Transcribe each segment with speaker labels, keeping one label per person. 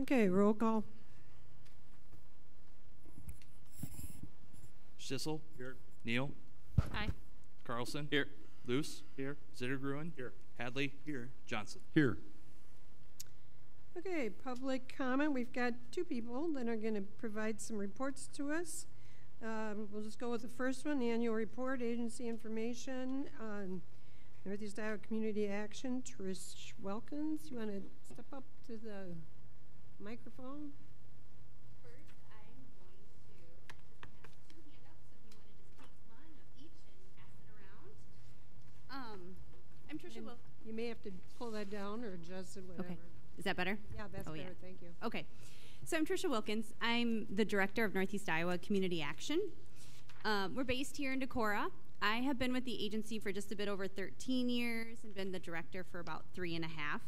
Speaker 1: Okay, roll call.
Speaker 2: Schissel.
Speaker 3: Here.
Speaker 2: Neal.
Speaker 4: Aye.
Speaker 2: Carlson.
Speaker 3: Here.
Speaker 2: Luce.
Speaker 3: Here.
Speaker 2: Zittergruen.
Speaker 3: Here.
Speaker 2: Hadley.
Speaker 3: Here.
Speaker 2: Johnson.
Speaker 3: Here.
Speaker 1: Okay, public comment. We've got two people that are going to provide some reports to us. Um, we'll just go with the first one, the annual report, agency information on Northeast Iowa Community Action. Trish Welkins, you want to step up to the microphone?
Speaker 5: First, I'm going to just have two handouts, so if you want to just take one of each and pass it around. Um, I'm Tricia
Speaker 1: And
Speaker 5: Wilk.
Speaker 1: You may have to pull that down or adjust it, whatever.
Speaker 5: Okay. Is that better?
Speaker 1: Yeah, that's
Speaker 5: Oh,
Speaker 1: better.
Speaker 5: yeah.
Speaker 1: Thank you.
Speaker 5: Okay. So I'm Tricia Wilkins. I'm the director of Northeast Iowa Community Action. Um, we're based here in Decorah. I have been with the agency for just a bit over 13 years and been the director for about three and a half.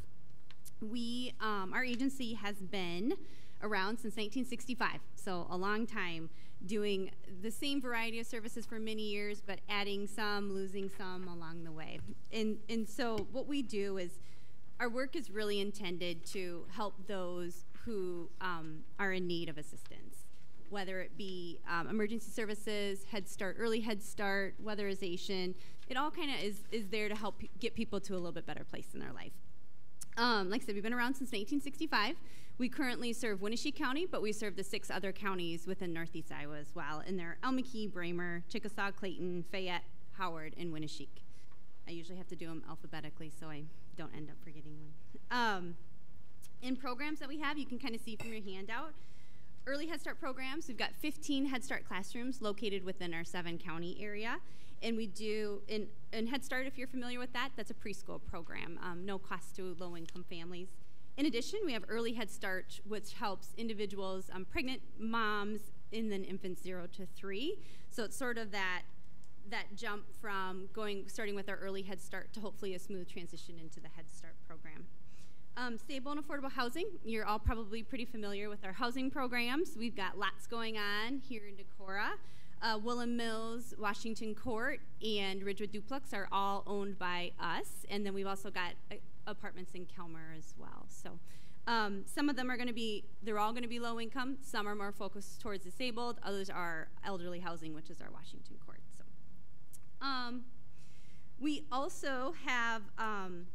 Speaker 5: We, um, our agency has been around since 1965, so a long time, doing the same variety of services for many years, but adding some, losing some along the way. And and so what we do is, our work is really intended to help those who um, are in need of assistance, whether it be um, emergency services, Head Start, early Head Start, weatherization. It all kind of is is there to help get people to a little bit better place in their life. Um, like I said, we've been around since 1965. We currently serve Winneshiek County, but we serve the six other counties within Northeast Iowa as well. And they're Allamakee, Bremer, Chickasaw, Clayton, Fayette, Howard, and Winneshiek. I usually have to do them alphabetically so I don't end up forgetting one. Um, in programs that we have, you can kind of see from your handout, early Head Start programs, we've got 15 Head Start classrooms located within our seven county area. And we do, in, in Head Start, if you're familiar with that, that's a preschool program, um, no cost to low income families. In addition, we have early Head Start, which helps individuals, um, pregnant moms, and then infants zero to three. So it's sort of that that jump from going starting with our early Head Start to hopefully a smooth transition into the Head Start program. Um, stable and affordable housing. You're all probably pretty familiar with our housing programs. We've got lots going on here in Decorah. Uh, Willem Mills, Washington Court, and Ridgewood Duplex are all owned by us. And then we've also got uh, apartments in Calmar as well. So um, some of them are going to be, they're all going to be low income. Some are more focused towards disabled. Others are elderly housing, which is our Washington Court. So um, we also have um,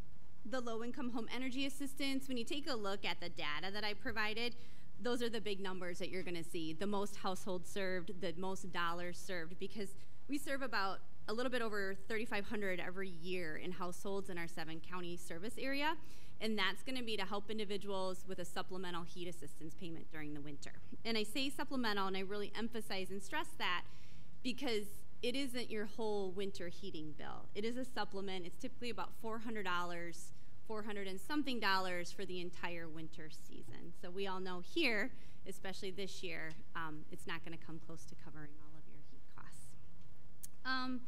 Speaker 5: the low income home energy assistance. When you take a look at the data that I provided, those are the big numbers that you're going to see. The most households served, the most dollars served, because we serve about a little bit over 3,500 every year in households in our seven county service area. And that's going to be to help individuals with a supplemental heat assistance payment during the winter. And I say supplemental, and I really emphasize and stress that because it isn't your whole winter heating bill. It is a supplement. It's typically about $400, 400 and something dollars for the entire winter season. So we all know here, especially this year, um, it's not going to come close to covering all of your heat costs. Um,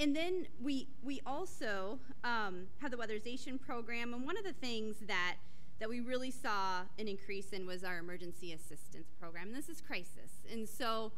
Speaker 5: and then we we also um, have the weatherization program, and one of the things that that we really saw an increase in was our emergency assistance program. This is crisis, and so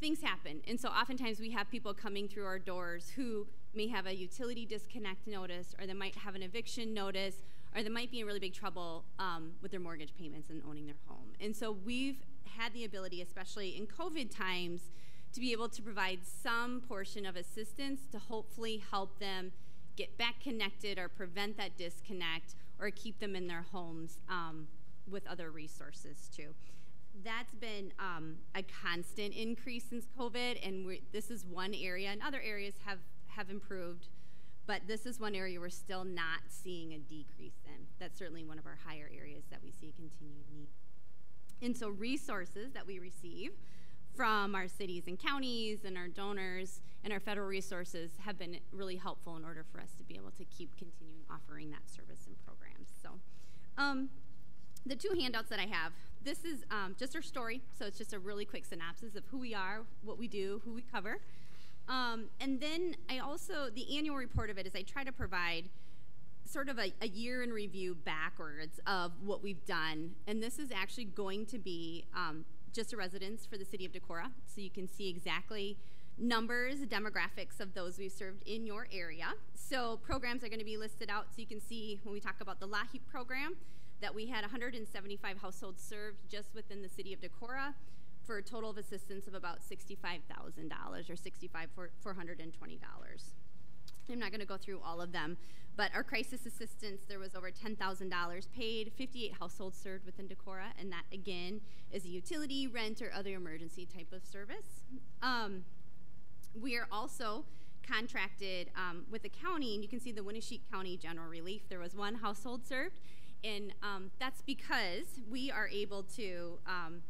Speaker 5: things happen. And so oftentimes we have people coming through our doors who may have a utility disconnect notice, or they might have an eviction notice, or they might be in really big trouble um, with their mortgage payments and owning their home. And so we've had the ability, especially in COVID times, to be able to provide some portion of assistance to hopefully help them get back connected or prevent that disconnect or keep them in their homes um, with other resources too. That's been um, a constant increase since COVID, and this is one area, and other areas have, have improved, but this is one area we're still not seeing a decrease in. That's certainly one of our higher areas that we see continued need. And so, resources that we receive from our cities and counties and our donors and our federal resources have been really helpful in order for us to be able to keep continuing offering that service and programs. So, um, the two handouts that I have, this is um, just our story. So it's just a really quick synopsis of who we are, what we do, who we cover. Um, and then I also, the annual report of it is I try to provide sort of a, a, year in review backwards of what we've done. And this is actually going to be um, just a residence for the city of Decorah. So you can see exactly numbers, demographics of those we've served in your area. So programs are going to be listed out so you can see when we talk about the LIHEAP program, that we had 175 households served just within the city of Decorah for a total of assistance of about $65,000 or $6,420. I'm not going to go through all of them, but our crisis assistance, there was over $10,000 paid, 58 households served within Decorah, and that again is a utility, rent, or other emergency type of service. Um, we are also contracted um, with the county, and you can see the Winneshiek County General Relief. There was one household served, and um, that's because we are able to um,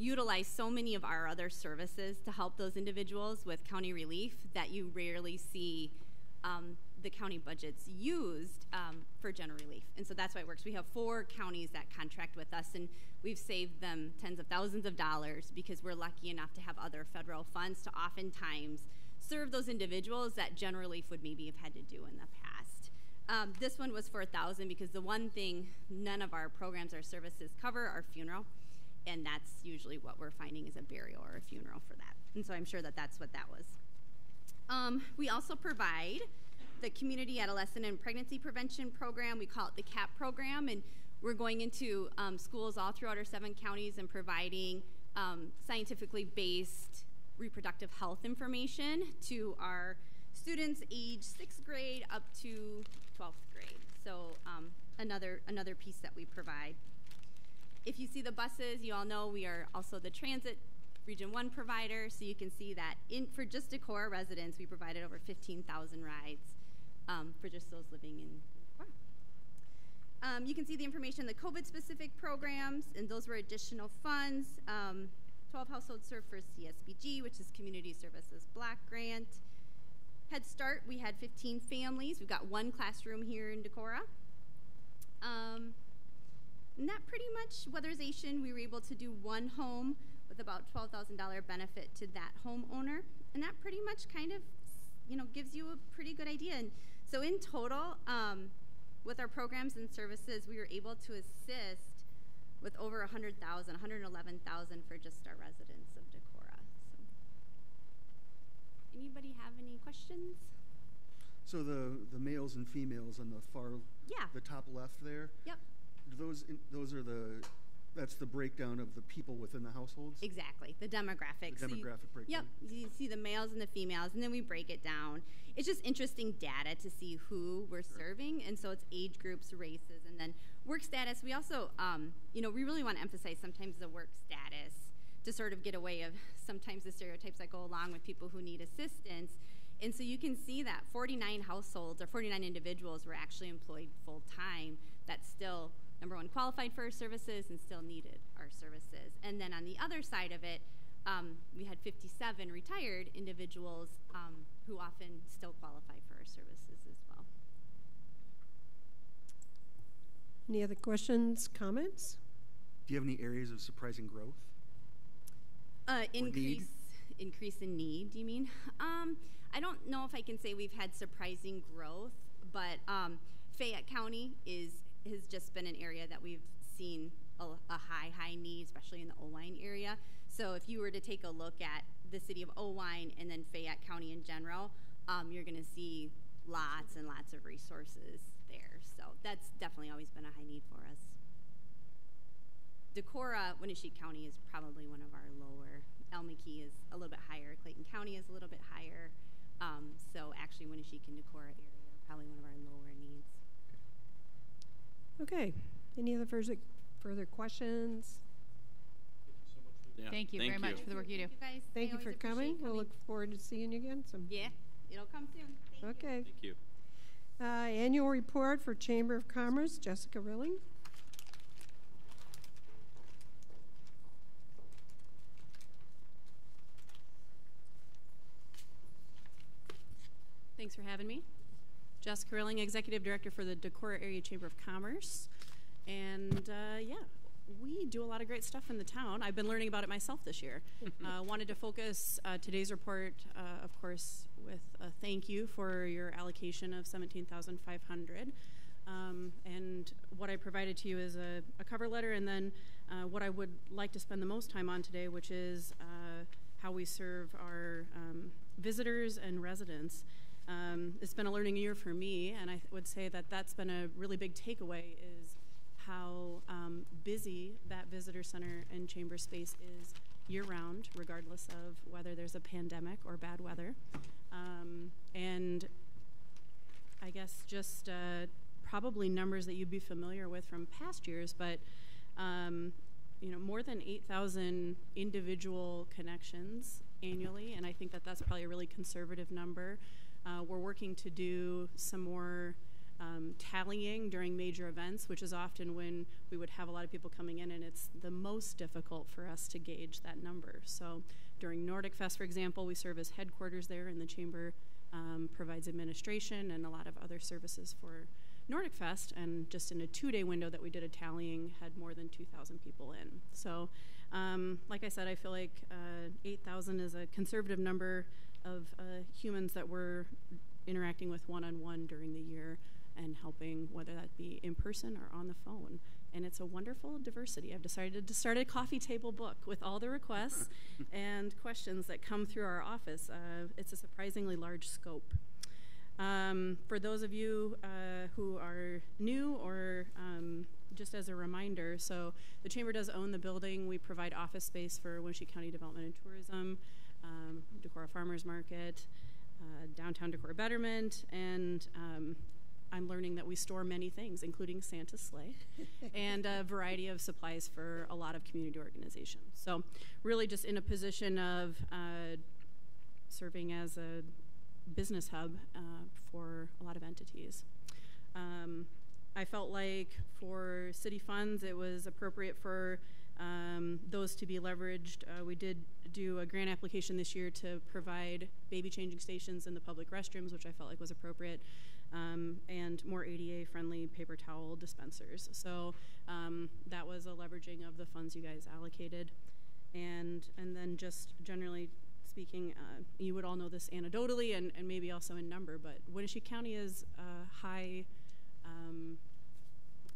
Speaker 5: utilize so many of our other services to help those individuals with county relief that you rarely see um, the county budgets used um, for general relief. And so that's why it works. We have four counties that contract with us, and we've saved them tens of thousands of dollars because we're lucky enough to have other federal funds to oftentimes serve those individuals that general relief would maybe have had to do in the past. Um, this one was for a thousand because the one thing none of our programs or services cover are funeral, and that's usually what we're finding is a burial or a funeral for that. And so I'm sure that that's what that was. Um, we also provide the Community Adolescent and Pregnancy Prevention Program. We call it the CAP program, and we're going into um, schools all throughout our seven counties and providing um, scientifically based reproductive health information to our students age sixth grade up to 12th grade. So um, another another piece that we provide. If you see the buses, you all know we are also the transit Region 1 provider, so you can see that in, for just Decorah residents, we provided over 15,000 rides um, for just those living in. Um, you can see the information, the COVID-specific programs, and those were additional funds. Um, 12 households served for CSBG, which is Community Services Block Grant. Head Start, we had 15 families. We've got one classroom here in Decorah. And that pretty much, weatherization, we were able to do one home with about $12,000 benefit to that homeowner. And that pretty much kind of, you know, gives you a pretty good idea. And so in total, um, with our programs and services, we were able to assist with over 100,000, 111,000 for just our residents of Decorah. So, anybody have any questions?
Speaker 3: So the the males and females on the far,
Speaker 5: Yeah.
Speaker 3: the top left there.
Speaker 5: Yep.
Speaker 3: Those in, those are the that's the breakdown of the people within the households.
Speaker 5: Exactly, the demographics.
Speaker 3: The
Speaker 5: So you-
Speaker 3: demographic breakdown.
Speaker 5: Yep, you see the males and the females, and then we break it down. It's just interesting data to see who we're serving, and so it's age groups, races, and then work status. We also, um, you know, we really want to emphasize sometimes the work status to sort of get away of sometimes the stereotypes that go along with people who need assistance. And so you can see that 49 households or 49 individuals were actually employed full time that still number one, qualified for our services and still needed our services. And then on the other side of it, um, we had 57 retired individuals um, who often still qualify for our services as well.
Speaker 1: Any other questions, comments?
Speaker 3: Do you have any areas of surprising growth?
Speaker 5: Uh, increase, increase in need. Do you mean? Um, I don't know if I can say we've had surprising growth, but um, Fayette County is has just been an area that we've seen a, a high, high need, especially in the Oelwein area. So if you were to take a look at the city of Oelwein and then Fayette County in general, um, you're going to see lots and lots of resources there. So that's definitely always been a high need for us. Decorah, Winneshiek County is probably one of our lower. Allamakee is a little bit higher. Clayton County is a little bit higher. Um, so actually, Winneshiek and Decorah area are probably one of our lower.
Speaker 1: Okay, any other further, further questions?
Speaker 2: Yeah,
Speaker 4: Thank you very much for the work you do.
Speaker 5: Thank you guys.
Speaker 1: Thank you for
Speaker 5: appreciate
Speaker 1: coming. We'll look forward to seeing you again soon.
Speaker 5: Yeah, it'll come soon. Thank you.
Speaker 1: Okay.
Speaker 2: Thank you.
Speaker 1: Uh, Annual report for Chamber of Commerce, Jessica Rilling.
Speaker 6: Thanks for having me. Jessica Rilling, Executive Director for the Decorah Area Chamber of Commerce. And uh, yeah, we do a lot of great stuff in the town. I've been learning about it myself this year. uh, wanted to focus uh, today's report, uh, of course, with a thank you for your allocation of 17500 um, And what I provided to you is a, a cover letter and then uh, what I would like to spend the most time on today, which is uh, how we serve our um, visitors and residents. Um, it's been a learning year for me, and I would say that that's been a really big takeaway is how um, busy that visitor center and chamber space is year round, regardless of whether there's a pandemic or bad weather. Um, and I guess just uh, probably numbers that you'd be familiar with from past years, but um, you know, more than 8,000 individual connections annually, and I think that that's probably a really conservative number. Uh, we're working to do some more um, tallying during major events, which is often when we would have a lot of people coming in, and it's the most difficult for us to gauge that number. So during Nordic Fest, for example, we serve as headquarters there, and the chamber um, provides administration and a lot of other services for Nordic Fest. And just in a two-day window that we did a tallying, had more than 2,000 people in. So, um, like I said, I feel like uh, 8,000 is a conservative number of uh, humans that we're interacting with one-on-one during the year and helping, whether that be in person or on the phone. And it's a wonderful diversity. I've decided to start a coffee table book with all the requests and questions that come through our office. Uh, it's a surprisingly large scope. Um, for those of you uh, who are new or um, just as a reminder, so the Chamber does own the building. We provide office space for Winneshiek County Development and Tourism, um, Decorah Farmers Market, uh, Downtown Decorah Betterment, and um, I'm learning that we store many things, including Santa's sleigh, and a variety of supplies for a lot of community organizations. So, really, just in a position of uh, serving as a business hub uh, for a lot of entities. Um, I felt like for city funds, it was appropriate for um, those to be leveraged. Uh, we did do a grant application this year to provide baby changing stations in the public restrooms, which I felt like was appropriate um, and more ADA friendly paper towel dispensers. So um, that was a leveraging of the funds you guys allocated. And, and then just generally speaking, uh, you would all know this anecdotally and, and maybe also in number, but Winneshiek County is a high, um,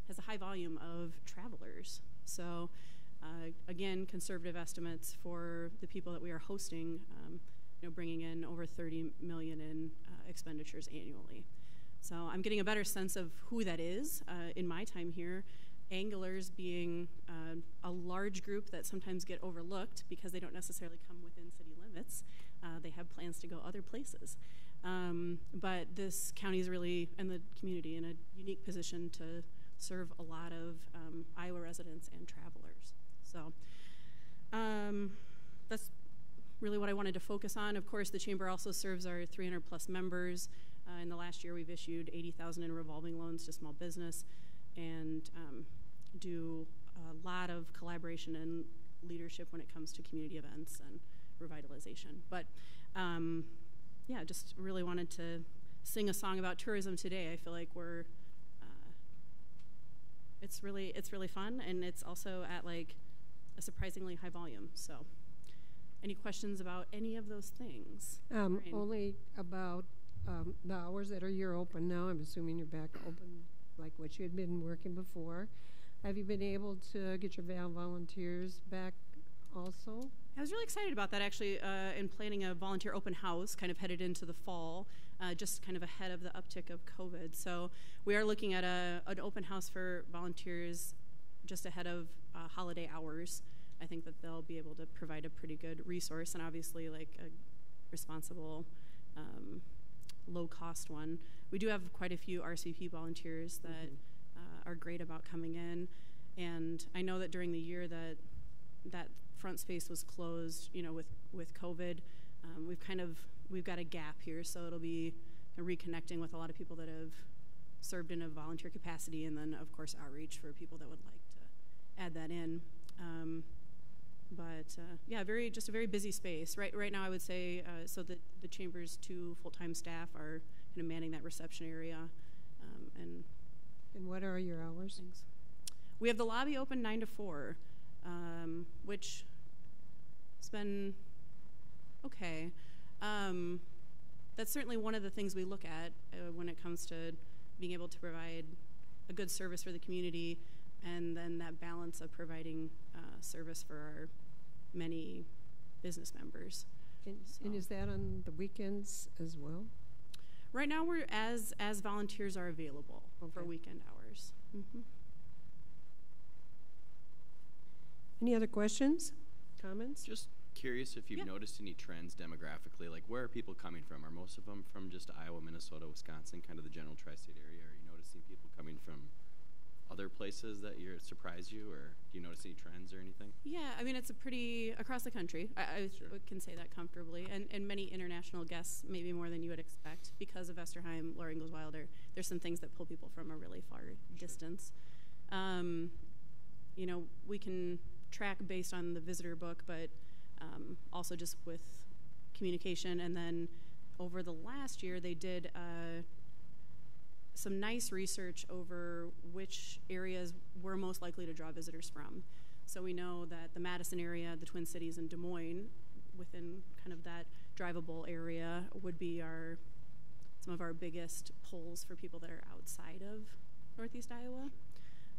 Speaker 6: has a high volume of travelers. So uh, again, conservative estimates for the people that we are hosting, um, you know, bringing in over 30 million in uh, expenditures annually. So I'm getting a better sense of who that is uh, in my time here. Anglers being uh, a large group that sometimes get overlooked because they don't necessarily come within city limits. Uh, they have plans to go other places. Um, but this county is really, and the community, in a unique position to serve a lot of um, Iowa residents and travelers. So um, that's really what I wanted to focus on. Of course, the Chamber also serves our 300 plus members. Uh, in the last year, we've issued 80,000 in revolving loans to small business and um, do a lot of collaboration and leadership when it comes to community events and revitalization. But um, yeah, just really wanted to sing a song about tourism today. I feel like we're uh, it's really it's really fun and it's also at like a surprisingly high volume. So, any questions about any of those things?
Speaker 1: Um, only about um, the hours that are you're open now, I'm assuming you're back open like what you had been working before. Have you been able to get your VAL volunteers back also?
Speaker 6: I was really excited about that actually uh, in planning a volunteer open house kind of headed into the fall, uh, just kind of ahead of the uptick of COVID. So we are looking at a, an open house for volunteers just ahead of uh, holiday hours. I think that they'll be able to provide a pretty good resource and obviously like a responsible um, low cost one. We do have quite a few RSVP volunteers that mm-hmm. uh, are great about coming in, and I know that during the year that that front space was closed, you know, with with COVID, um, we've kind of we've got a gap here, so it'll be reconnecting with a lot of people that have served in a volunteer capacity, and then of course outreach for people that would like to add that in. Um, but uh, yeah, very just a very busy space. Right, right now I would say uh, so that the chamber's two full-time staff are kind of manning that reception area, um, and
Speaker 1: and what are your hours?
Speaker 6: Things. We have the lobby open nine to four, um, which has been okay. Um, that's certainly one of the things we look at uh, when it comes to being able to provide a good service for the community and then that balance of providing uh, service for our many business members.
Speaker 1: And, so. and, is that on the weekends as well?
Speaker 6: Right now, we're as as volunteers are available okay. for weekend hours. Mm-hmm.
Speaker 1: Any other questions, comments?
Speaker 4: Just curious if you've
Speaker 1: Yeah.
Speaker 4: noticed any trends demographically. Like, where are people coming from? Are most of them from just Iowa, Minnesota, Wisconsin, kind of the general tri-state area? Are you noticing people coming from other places that you're surprise you, or do you notice any trends or anything?
Speaker 6: Yeah, I mean, it's a pretty across the country. I, I
Speaker 4: Sure.
Speaker 6: can say that comfortably. And, and many international guests, maybe more than you would expect. Because of Vesterheim, Laura Ingalls Wilder, there's some things that pull people from a really far distance. Um, you know, we can track based on the visitor book, but um, also just with communication. And then over the last year, they did uh, some nice research over which areas we're most likely to draw visitors from. So we know that the Madison area, the Twin Cities, and Des Moines, within kind of that drivable area, would be our some of our biggest pulls for people that are outside of Northeast Iowa.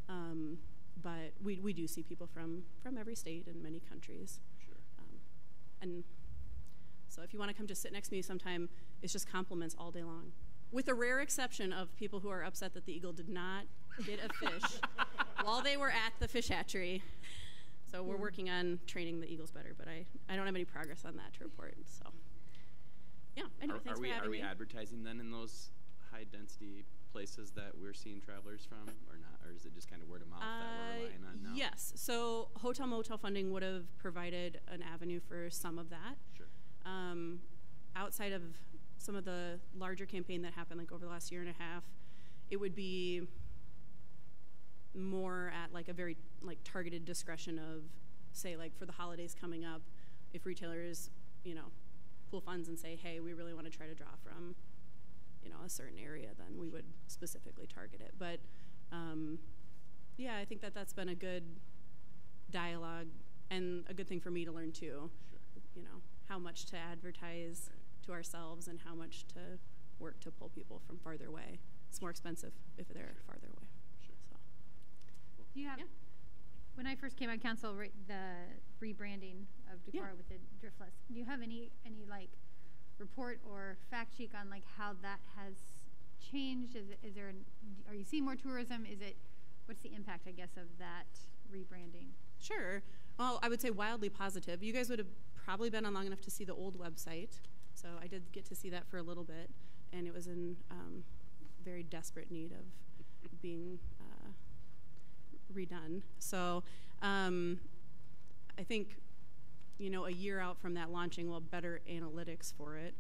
Speaker 6: Um, but we, we do see people from, from every state and many countries.
Speaker 4: Sure.
Speaker 6: Um, and so if you want to come just sit next to me sometime, it's just compliments all day long. With the rare exception of people who are upset that the eagle did not get a fish while they were at the fish hatchery. So we're working on training the eagles better, but I, I don't have any progress on that to report. So yeah, anyway,
Speaker 4: are,
Speaker 6: thanks
Speaker 4: are we
Speaker 6: for having
Speaker 4: are we
Speaker 6: me.
Speaker 4: advertising then in those high density places that we're seeing travelers from, or not, or is it just kind of word of mouth that we're
Speaker 6: Uh,
Speaker 4: relying on now?
Speaker 6: Yes. So hotel motel funding would have provided an avenue for some of that.
Speaker 4: Sure.
Speaker 6: um, outside of some of the larger campaign that happened like over the last year and a half, it would be more at like a very like targeted discretion of say like for the holidays coming up, if retailers, you know, pool funds and say, hey, we really want to try to draw from, you know, a certain area, then we would specifically target it. But um, yeah, I think that that's been a good dialogue and a good thing for me to learn too
Speaker 4: Sure.
Speaker 6: you know how much to advertise to ourselves and how much to work to pull people from farther away. It's more expensive if they're farther away.
Speaker 4: Sure.
Speaker 6: So
Speaker 7: Do you have,
Speaker 6: Yeah.
Speaker 7: when I first came on council, right, the rebranding of
Speaker 6: Yeah.
Speaker 7: With the driftless, do you have any, any like report or fact sheet on like how that has changed? Is, it, is there, an, are you seeing more tourism? Is it, what's the impact, I guess, of that rebranding?
Speaker 6: sure. Well, I would say wildly positive. You guys would have probably been on long enough to see the old website. So I did get to see that for a little bit, and it was in um, very desperate need of being uh, redone. So um, I think, you know, a year out from that launching, we'll have better analytics for it.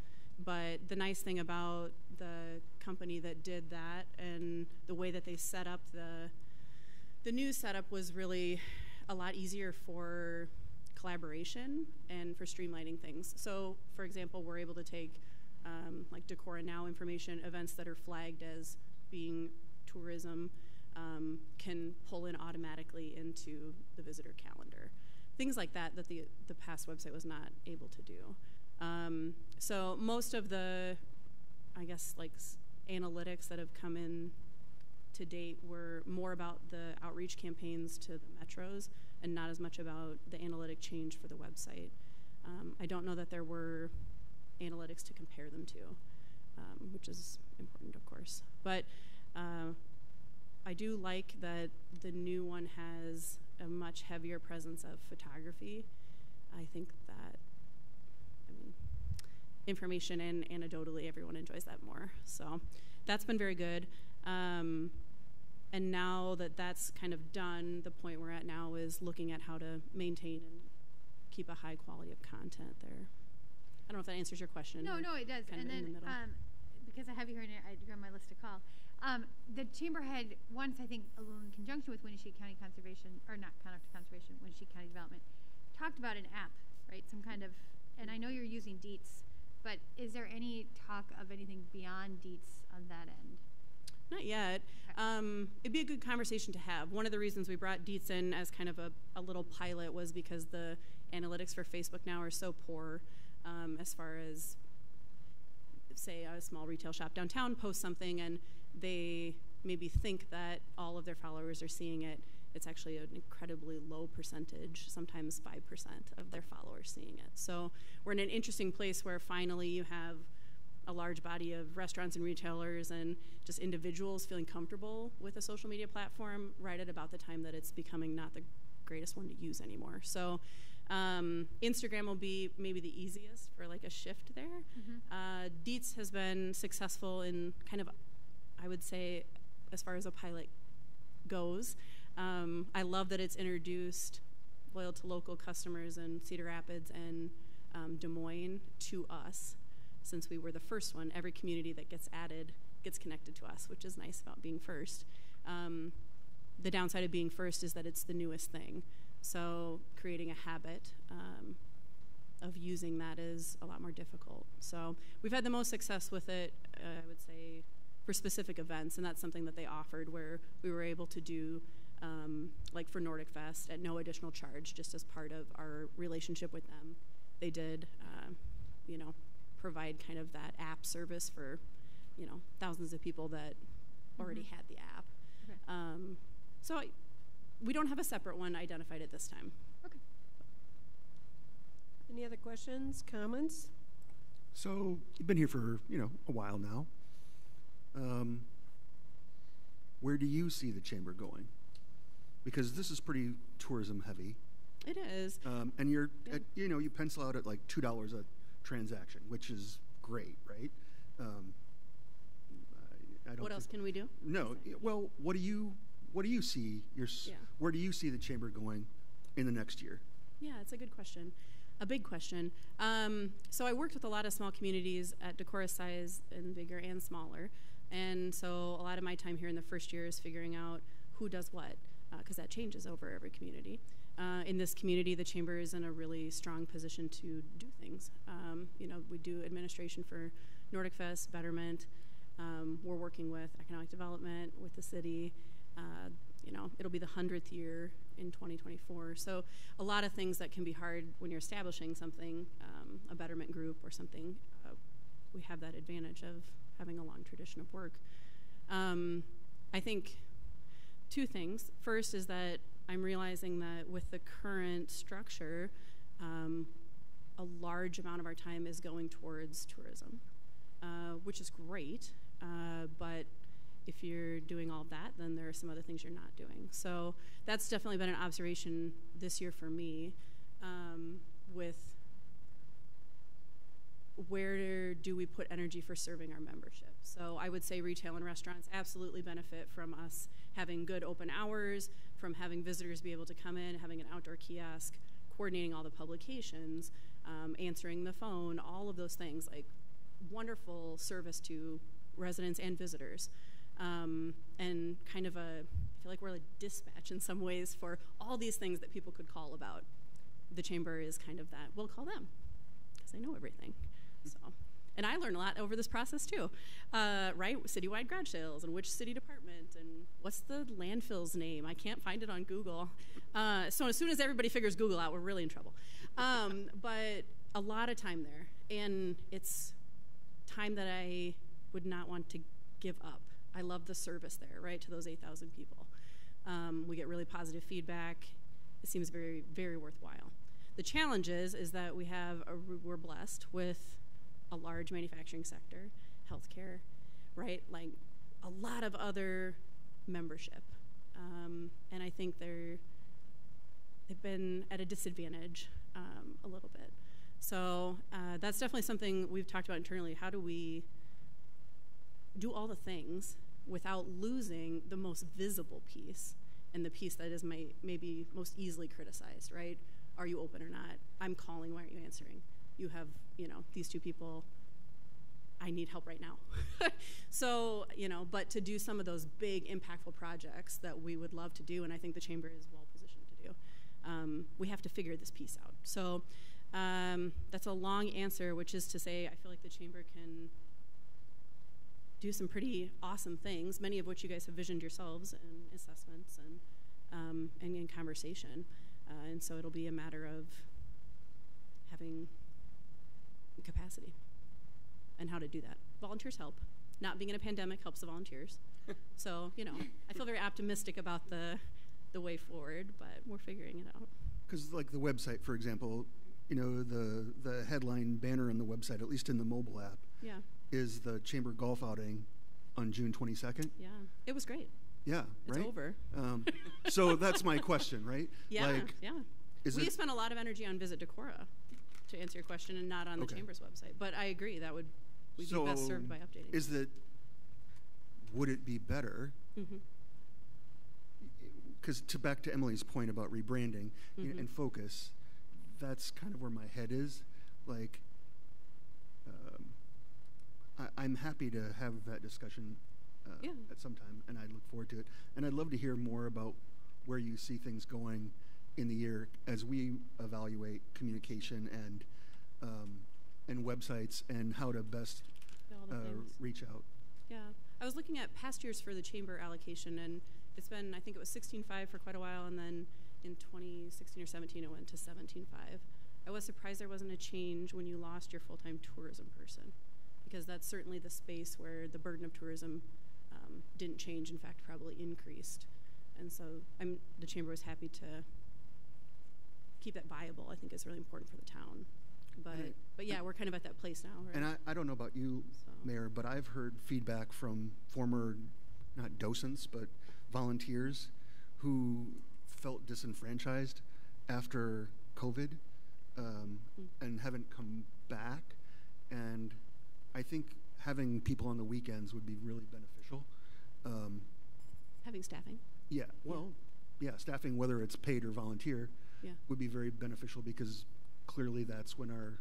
Speaker 6: But the nice thing about the company that did that and the way that they set up the the new setup was really a lot easier for collaboration and for streamlining things. So, for example, we're able to take um, like Decorah Now information, events that are flagged as being tourism, um, can pull in automatically into the visitor calendar. Things like that that the the past website was not able to do. Um, so most of the, I guess like analytics that have come in to date were more about the outreach campaigns to the metros and not as much about the analytic change for the website. Um, I don't know that there were analytics to compare them to, um, which is important, of course. But uh, I do like that the new one has a much heavier presence of photography. I think that, I mean, information and anecdotally, everyone enjoys that more. So that's been very good. Um, and now that that's kind of done, the point we're at now is looking at how to maintain and keep a high quality of content there. I don't know if that answers your question.
Speaker 7: No, no, it does.
Speaker 6: kind
Speaker 7: And
Speaker 6: of in the
Speaker 7: then,
Speaker 6: middle.
Speaker 7: um, because I have you here and I, you're on my list to call. Um, the chamber had once, I think, in conjunction with Winneshiek County Conservation, or not County Conservation, Winneshiek County Development, talked about an app, right? Some kind of, and I know you're using Deets, but is there any talk of anything beyond Deets on that end?
Speaker 6: Not yet. Um, it'd be a good conversation to have. One of the reasons we brought Dietz in as kind of a, a little pilot was because the analytics for Facebook now are so poor um, as far as, say, a small retail shop downtown posts something and they maybe think that all of their followers are seeing it. It's actually an incredibly low percentage, sometimes 5% of their followers seeing it. So we're in an interesting place where finally you have a large body of restaurants and retailers and just individuals feeling comfortable with a social media platform right at about the time that it's becoming not the greatest one to use anymore. So um, Instagram will be maybe the easiest for like a shift there. Uh, Dietz has been successful in kind of, I would say, as far as a pilot goes. Um, I love that it's introduced loyal to local customers in Cedar Rapids and um, Des Moines to us. Since we were the first one, every community that gets added gets connected to us, which is nice about being first. Um, the downside of being first is that it's the newest thing. So creating a habit um, of using that is a lot more difficult. So we've had the most success with it, uh, I would say, for specific events, and that's something that they offered where we were able to do, um, like for Nordic Fest, at no additional charge, just as part of our relationship with them. They did, uh, you know, provide kind of that app service for, you know, thousands of people that already had the app.
Speaker 7: Okay.
Speaker 6: Um, so I, we don't have a separate one identified at this time.
Speaker 7: Okay.
Speaker 1: Any other questions, comments?
Speaker 3: So you've been here for you know a while now. Um, where do you see the chamber going? Because this is pretty tourism heavy,
Speaker 6: It is.
Speaker 3: um, and you're
Speaker 6: Yeah.
Speaker 3: at, you know you pencil out at like two dollars a transaction, which is great, right? Um, I, I don't
Speaker 6: What else can we do?
Speaker 3: No. Well, what do you what do you see your
Speaker 6: Yeah.
Speaker 3: where do you see the chamber going in the next year?
Speaker 6: Yeah, it's a good question. A big question. Um, so I worked with a lot of small communities at Decorah size and bigger and smaller. And so a lot of my time here in the first year is figuring out who does what, because that changes over every community. Uh, in this community, the chamber is in a really strong position to do things. Um, you know, we do administration for Nordic Fest, Betterment. Um, we're working with economic development with the city. Uh, you know, it'll be the 100th year in 2024. So, a lot of things that can be hard when you're establishing something, um, a betterment group or something. Uh, we have that advantage of having a long tradition of work. Um, I think two things. First is that I'm realizing that with the current structure, um, a large amount of our time is going towards tourism, uh, which is great. Uh, but if you're doing all of that, then there are some other things you're not doing. So that's definitely been an observation this year for me um, with where do we put energy for serving our membership? So I would say retail and restaurants absolutely benefit from us having good open hours, from having visitors be able to come in, having an outdoor kiosk, coordinating all the publications, um, answering the phone, all of those things. Like wonderful service to residents and visitors. Um, and kind of a, I feel like we're a dispatch in some ways for all these things that people could call about. The chamber is kind of that. We'll call them because they know everything. So, and I learned a lot over this process too, uh, right? Citywide garage sales and which city department and what's the landfill's name? I can't find it on Google. Uh, so as soon as everybody figures Google out, we're really in trouble. Um, but a lot of time there, and it's time that I would not want to give up. I love the service there, right, to those 8,000 people. Um, we get really positive feedback. It seems very, very worthwhile. The challenge is, is that we have, a, we're blessed with a large manufacturing sector, healthcare, right? Like a lot of other membership. Um, and I think they're, they've been at a disadvantage um, a little bit. So uh, that's definitely something we've talked about internally. How do we do all the things without losing the most visible piece and the piece that is may, maybe most easily criticized, right? Are you open or not? I'm calling, why aren't you answering? You have, you know, these two people, I need help right now. so, you know, but to do some of those big, impactful projects that we would love to do, and I think the Chamber is well positioned to do, um, we have to figure this piece out. So, um, that's a long answer, which is to say, I feel like the Chamber can do some pretty awesome things, many of which you guys have visioned yourselves in assessments and, um, and in conversation. Uh, and so it'll be a matter of having capacity and how to do that. Volunteers help. Not being in a pandemic helps the volunteers. so, you know, I feel very optimistic about the, the way forward, but we're figuring it out.
Speaker 3: Because like the website, for example, you know the the headline banner on the website, at least in the mobile app,
Speaker 6: Yeah,
Speaker 3: is the chamber golf outing on June 22nd.
Speaker 6: yeah. It was great.
Speaker 3: Yeah,
Speaker 6: It's
Speaker 3: right?
Speaker 6: over.
Speaker 3: Um, so that's my question, right?
Speaker 6: Yeah,
Speaker 3: Like,
Speaker 6: yeah.
Speaker 3: is
Speaker 6: we
Speaker 3: it-
Speaker 6: spent a lot of energy on Visit Decorah, to answer your question, and not on the
Speaker 3: Okay.
Speaker 6: chamber's website. But I agree that would we'd be best served by updating.
Speaker 3: Is that, would it be better?
Speaker 6: Mhm.
Speaker 3: Because to back to Emily's point about rebranding you know, and focus, that's kind of where my head is. Like, um, I, I'm happy to have that discussion uh,
Speaker 6: Yeah.
Speaker 3: at some time, and I look forward to it. And I'd love to hear more about where you see things going in the year as we evaluate communication and um, and websites and how to best uh, reach out.
Speaker 6: Yeah, I was looking at past years for the chamber allocation, and it's been I think it was 16.5 for quite a while, and then in 2016 or 17 it went to 17.5. I was surprised there wasn't a change when you lost your full-time tourism person, because that's certainly the space where the burden of tourism um, didn't change. In fact, probably increased, and so I'm the chamber was happy to keep that viable. I think is really important for the town. But but yeah, we're kind of at that place now, right?
Speaker 3: And I, I don't know about you,
Speaker 6: So-
Speaker 3: Mayor, but I've heard feedback from former, not docents, but volunteers who felt disenfranchised after COVID um,
Speaker 6: Mm.
Speaker 3: and haven't come back. And I think having people on the weekends would be really beneficial. Um,
Speaker 6: Having staffing.
Speaker 3: yeah, well, yeah, staffing, whether it's paid or volunteer,
Speaker 6: Yeah.
Speaker 3: would be very beneficial because clearly that's when our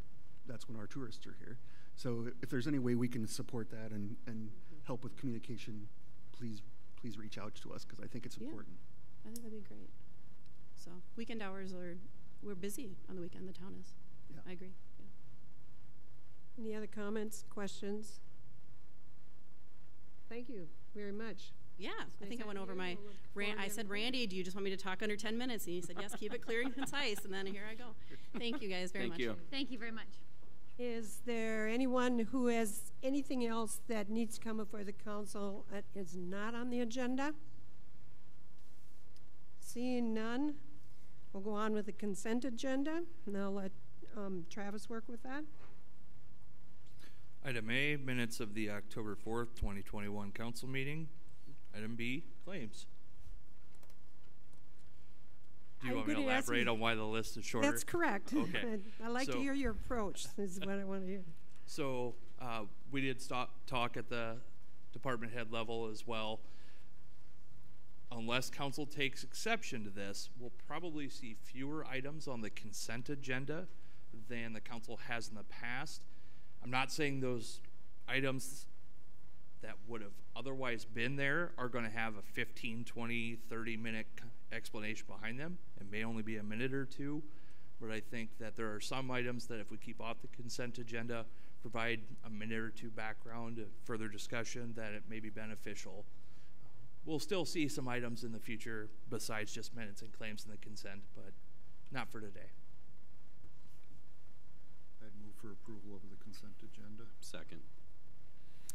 Speaker 3: that's when our tourists are here. So if there's any way we can support that and, and help with communication, please please reach out to us because I think it's
Speaker 6: Yeah.
Speaker 3: important.
Speaker 6: I think that'd be great. So weekend hours are we're busy on the weekend. The town is.
Speaker 3: Yeah.
Speaker 6: I agree. Yeah.
Speaker 1: Any other comments, questions? Thank you very much.
Speaker 6: Yeah, I think I went over my.
Speaker 1: We'll
Speaker 6: Ran- I said. Randy, do you just want me to talk under ten minutes? And he said, yes, keep it clear and concise. And then here I go. Thank you guys very
Speaker 4: Thank
Speaker 6: much.
Speaker 4: you.
Speaker 7: Thank you very much.
Speaker 1: Is there anyone who has anything else that needs to come before the council that is not on the agenda? Seeing none, we'll go on with the consent agenda, and I'll let um, Travis work with that.
Speaker 8: Item A, minutes of the October 4th, 2021 council meeting. Item B, claims. Do you
Speaker 1: I'm
Speaker 8: want me to elaborate on why the list is shorter?
Speaker 1: That's correct.
Speaker 8: Okay.
Speaker 1: I like to hear your approach, is what I want to hear.
Speaker 8: So uh, we did stop talk at the department head level as well. Unless council takes exception to this, we'll probably see fewer items on the consent agenda than the council has in the past. I'm not saying those items that would have otherwise been there are going to have a 15, 20, 30 minute explanation behind them. It may only be a minute or two, but I think that there are some items that if we keep off the consent agenda, provide a minute or two background, uh, further discussion, that it may be beneficial. We'll still see some items in the future besides just minutes and claims in the consent, but not for today.
Speaker 2: I'd move for approval of the consent agenda.
Speaker 4: Second.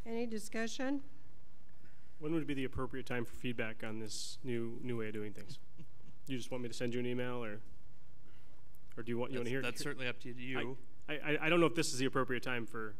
Speaker 1: Any discussion?
Speaker 2: When would be the appropriate time for feedback on this new new way of doing things? You just want me to send you an email, or or do you want you want to hear?
Speaker 8: That's certainly up to you.
Speaker 2: I, I I don't know if this is the appropriate time for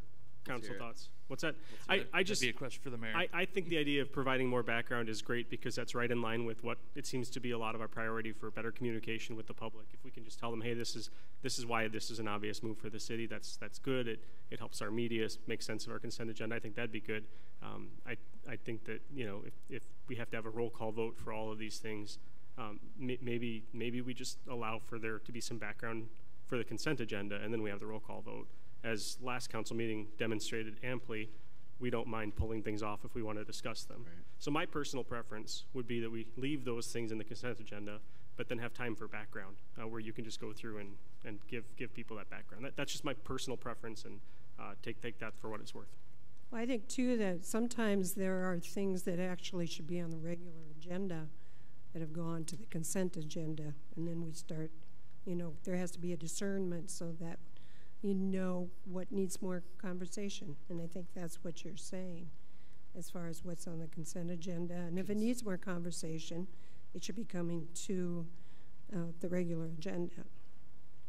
Speaker 2: council thoughts. What's that? I, I
Speaker 8: that'd
Speaker 2: just
Speaker 8: be a question for the mayor.
Speaker 2: I, I think the idea of providing more background is great because that's right in line with what it seems to be a lot of our priority for better communication with the public. If we can just tell them, hey, this is this is why this is an obvious move for the city. That's that's good. It it helps our media make sense of our consent agenda. I think that'd be good. Um, I I think that you know if if we have to have a roll call vote for all of these things, um, may, maybe maybe we just allow for there to be some background for the consent agenda and then we have the roll call vote. As last council meeting demonstrated amply, we don't mind pulling things off if we want to discuss them.
Speaker 4: Right.
Speaker 2: So my personal preference would be that we leave those things in the consent agenda, but then have time for background, uh, where you can just go through and, and give give people that background. That, that's just my personal preference, and uh, take take that for what it's worth.
Speaker 1: Well, I think too that sometimes there are things that actually should be on the regular agenda that have gone to the consent agenda, and then we start, you know, there has to be a discernment so that you know what needs more conversation, and I think that's what you're saying, as far as what's on the consent agenda, and if it needs more conversation, it should be coming to uh, the regular agenda.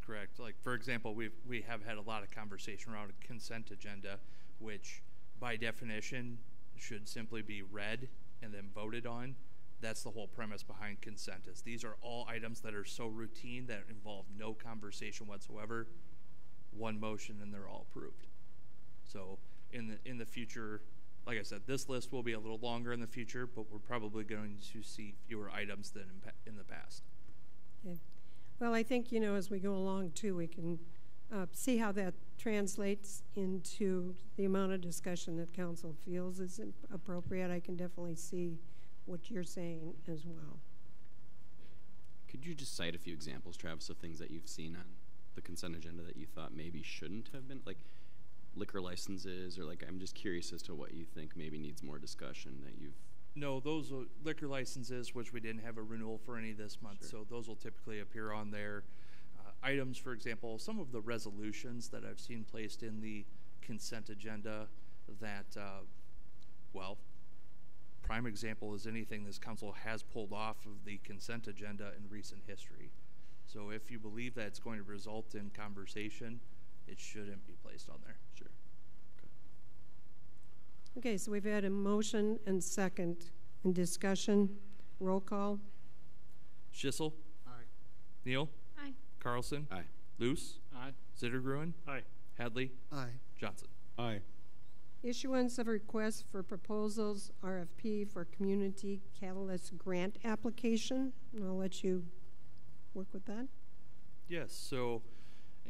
Speaker 8: Correct. Like, for example, we we have had a lot of conversation around a consent agenda, which by definition should simply be read and then voted on That's the whole premise behind consent is these are all items that are so routine that involve no conversation whatsoever. One motion and they're all approved. So in the in the future, like I said, this list will be a little longer in the future, but we're probably going to see fewer items than in, in the past.
Speaker 1: Okay. Well, I think, you know, as we go along too, we can uh, see how that translates into the amount of discussion that council feels is appropriate. I can definitely see what you're saying as well.
Speaker 4: Could you just cite a few examples, Travis, of things that you've seen on the consent agenda that you thought maybe shouldn't have been, like liquor licenses, or like I'm just curious as to what you think maybe needs more discussion that you've.
Speaker 8: No, those are liquor licenses, which we didn't have a renewal for any this month,
Speaker 4: Sure.
Speaker 8: so those will typically appear on there. Uh, items, for example, some of the resolutions that I've seen placed in the consent agenda that, uh, well, prime example is anything this council has pulled off of the consent agenda in recent history. So if you believe that it's going to result in conversation, it shouldn't be placed on there.
Speaker 4: Sure.
Speaker 1: Okay, okay so we've had a motion and second and discussion. Roll call.
Speaker 8: Schissel. Aye. Neal.
Speaker 7: Aye.
Speaker 8: Carlson.
Speaker 4: Aye.
Speaker 8: Luce.
Speaker 2: Aye.
Speaker 8: Zittergruen.
Speaker 2: Aye.
Speaker 8: Hadley.
Speaker 3: Aye.
Speaker 8: Johnson.
Speaker 9: Aye.
Speaker 1: Issuance of requests for proposals, RFP for Community Catalyst Grant Application. And I'll let you work with that.
Speaker 8: Yes, so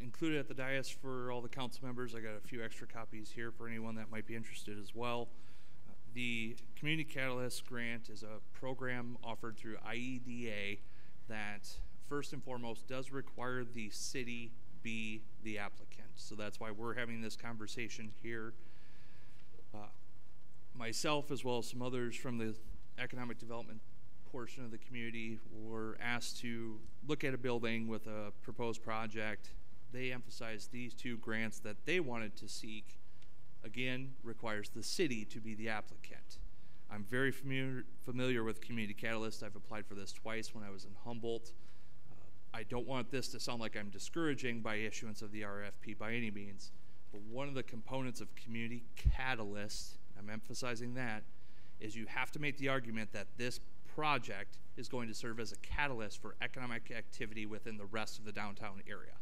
Speaker 8: included at the dais for all the council members, I got a few extra copies here for anyone that might be interested as well. The Community Catalyst Grant is a program offered through IEDA that first and foremost does require the city be the applicant. So that's why we're having this conversation here. Uh, myself, as well as some others from the economic development portion of the community, were asked to look at a building with a proposed project. They emphasized these two grants that they wanted to seek. Again, requires the city to be the applicant. I'm very familiar, familiar with Community Catalyst. I've applied for this twice when I was in Humboldt. Uh, I don't want this to sound like I'm discouraging by issuance of the RFP by any means, but one of the components of Community Catalyst, I'm emphasizing that, is you have to make the argument that this project is going to serve as a catalyst for economic activity within the rest of the downtown area.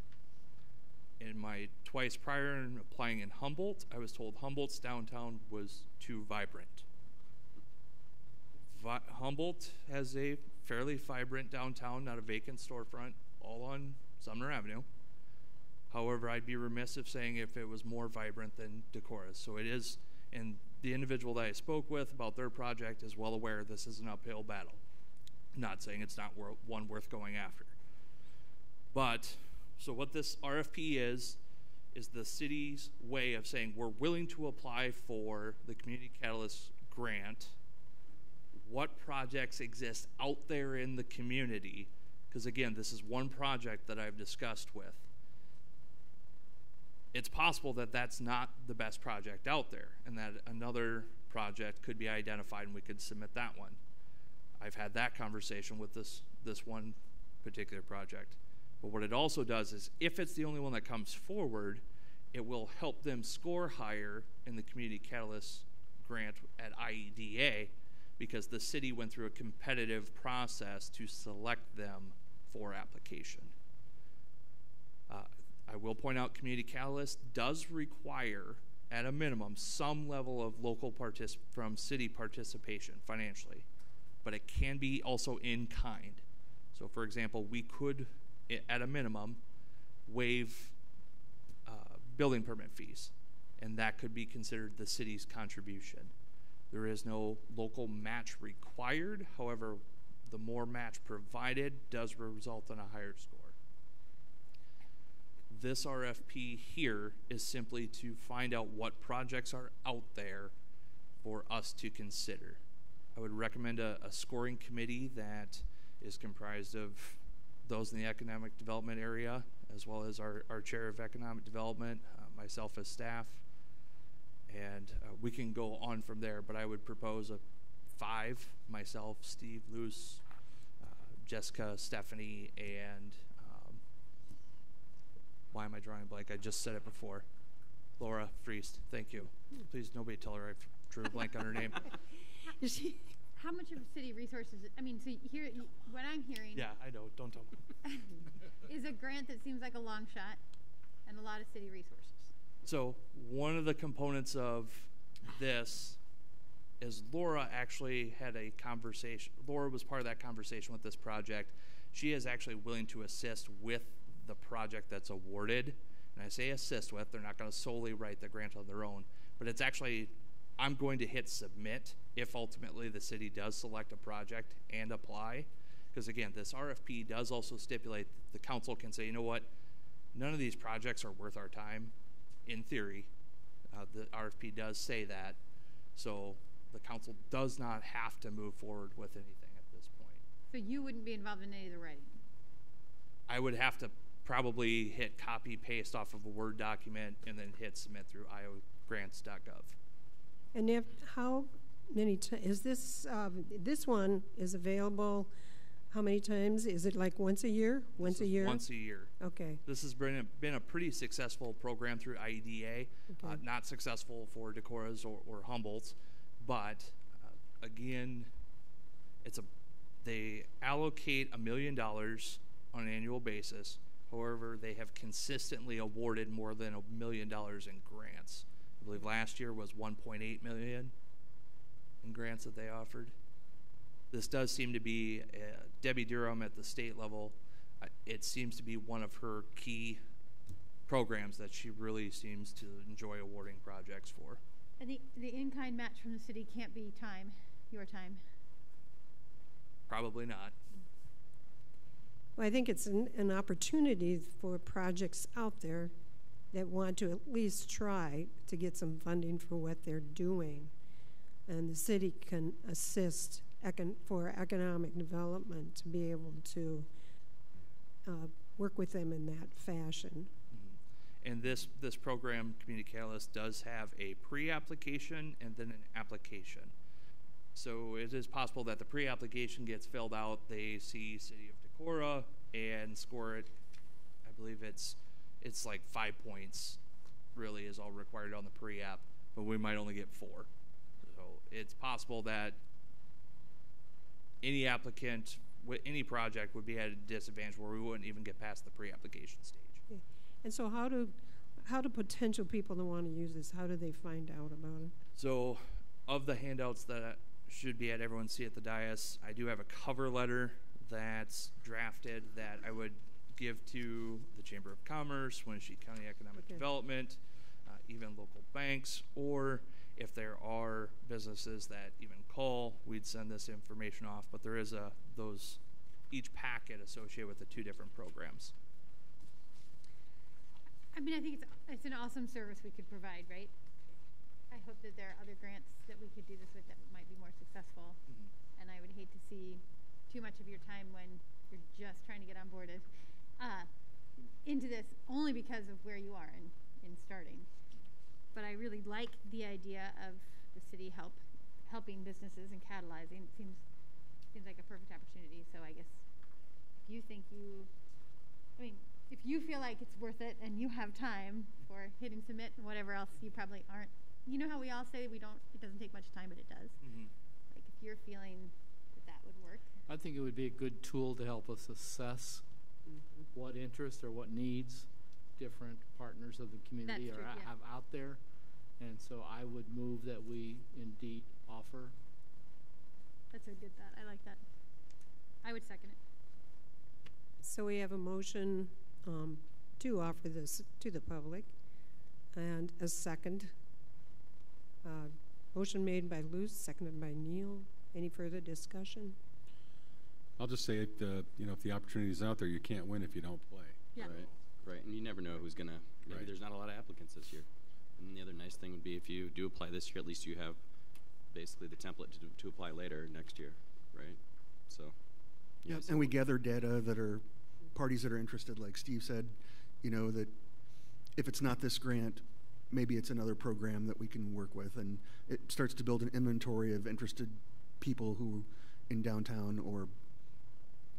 Speaker 8: In my twice prior in applying in Humboldt, I was told Humboldt's downtown was too vibrant. Vi- Humboldt has a fairly vibrant downtown, not a vacant storefront, all on Sumner Avenue. However, I'd be remiss if saying if it was more vibrant than Decorah. So it is, and the individual that I spoke with about their project is well aware this is an uphill battle. Not saying it's not one worth going after. But, so what this RFP is, is the city's way of saying we're willing to apply for the Community Catalyst grant. What projects exist out there in the community? Because again, this is one project that I've discussed with it's possible that that's not the best project out there and that another project could be identified and we could submit that one. I've had that conversation with this this one particular project. But what it also does is if it's the only one that comes forward, it will help them score higher in the community catalyst grant at IEDA because the city went through a competitive process to select them for application. I will point out Community Catalyst does require, at a minimum, some level of local partic- from city participation financially, but it can be also in kind. So, for example, we could, at a minimum, waive uh, building permit fees, and that could be considered the city's contribution. There is no local match required, however, the more match provided does result in a higher score this RFP here is simply to find out what projects are out there for us to consider. I would recommend a, a scoring committee that is comprised of those in the economic development area, as well as our, our chair of economic development, uh, myself as staff, and uh, we can go on from there. But I would propose a five myself, Steve, Luce, uh, Jessica, Stephanie, and why am I drawing a blank? I just said it before. Lora Friest. Thank you. Please, nobody tell her I drew a blank on her name.
Speaker 1: She-
Speaker 7: how much of city resources, I mean, so here, you- what I'm hearing
Speaker 8: Yeah, I know. Don't tell me.
Speaker 7: is a grant that seems like a long shot and a lot of city resources.
Speaker 8: So one of the components of this is Lora actually had a conversation. Lora was part of that conversation with this project. She is actually willing to assist with the project that's awarded. And I say assist with, they're not going to solely write the grant on their own, but it's actually, I'm going to hit submit if ultimately the city does select a project and apply. Because again, this RFP does also stipulate that the council can say, you know what, none of these projects are worth our time in theory. Uh, the RFP does say that. So the council does not have to move forward with anything at this point.
Speaker 7: So you wouldn't be involved in any of the writing.
Speaker 8: I would have to probably hit copy paste off of a Word document and then hit submit through iowagrants.gov.
Speaker 1: And if, how many ti- is this, um, this one is available, how many times? Is it like once a year? Once a year?
Speaker 8: Once a year.
Speaker 1: Okay,
Speaker 8: This has been a, been a pretty successful program through IEDA. Uh,
Speaker 1: Okay.
Speaker 8: not successful for Decorah's or, or Humboldt's, but uh, again, it's a they allocate a million dollars on an annual basis. However, they have consistently awarded more than a million dollars in grants. I believe last year was 1.8 million in grants that they offered. This does seem to be uh, Debi Durham at the state level. Uh, it seems to be one of her key programs that she really seems to enjoy awarding projects for.
Speaker 7: And the, the in-kind match from the city can't be time, your time.
Speaker 8: Probably not.
Speaker 1: Well, I think it's an, an opportunity for projects out there that want to at least try to get some funding for what they're doing. And the city can assist econ- for economic development to be able to uh, work with them in that fashion.
Speaker 8: Mhm. And this, this program, Community Catalyst, does have a pre-application and then an application. So it is possible that the pre-application gets filled out, they see City of and score it. I believe it's, it's like five points really is all required on the pre-app, but we might only get four. So it's possible that any applicant with any project would be at a disadvantage where we wouldn't even get past the pre-application stage.
Speaker 1: And so how do, how do potential people that want to use this, how do they find out about it?
Speaker 8: So, of the handouts that should be at everyone's seat at the dais, I do have a cover letter that's drafted that I would give to the Chamber of Commerce, Winneshiek County Economic
Speaker 1: Okay.
Speaker 8: Development, uh, even local banks, or if there are businesses that even call, we'd send this information off. But there is a those each packet associated with the two different programs.
Speaker 7: I mean, I think it's, it's an awesome service we could provide, right? I hope that there are other grants that we could do this with that might be more successful. And I would hate to see too much of your time when you're just trying to get onboarded, uh, into this only because of where you are in, in starting. But I really like the idea of the city help, helping businesses and catalyzing. It seems, seems like a perfect opportunity, so I guess if you think you, I mean, if you feel like it's worth it and you have time for hitting submit and whatever else, you probably aren't. You know how we all say we don't, it doesn't take much time, but it does.
Speaker 8: Mm-hmm.
Speaker 7: Like if you're feeling that that would work.
Speaker 9: I think it would be a good tool to help us assess what interests or what needs different partners of the community
Speaker 7: That's
Speaker 9: are,
Speaker 7: true, yeah.
Speaker 9: have out there. And so I would move that we indeed offer.
Speaker 7: That's a good thought. I like that. I would second it.
Speaker 1: So we have a motion um, to offer this to the public, and a second. Uh, Motion made by Luce, seconded by Neal. Any further discussion?
Speaker 10: I'll just say, if the, you know, if the opportunity is out there, you can't win if you don't play.
Speaker 7: Yeah.
Speaker 4: Right, right, and you never know who's gonna. Maybe
Speaker 10: Right.
Speaker 4: there's not a lot of applicants this year. And the other nice thing would be if you do apply this year, at least you have basically the template to, to apply later next year, right? So.
Speaker 3: Yeah,
Speaker 4: so-
Speaker 3: and we gather data that are parties that are interested, like Steve said, you know, that if it's not this grant, maybe it's another program that we can work with. And it starts to build an inventory of interested people who in downtown or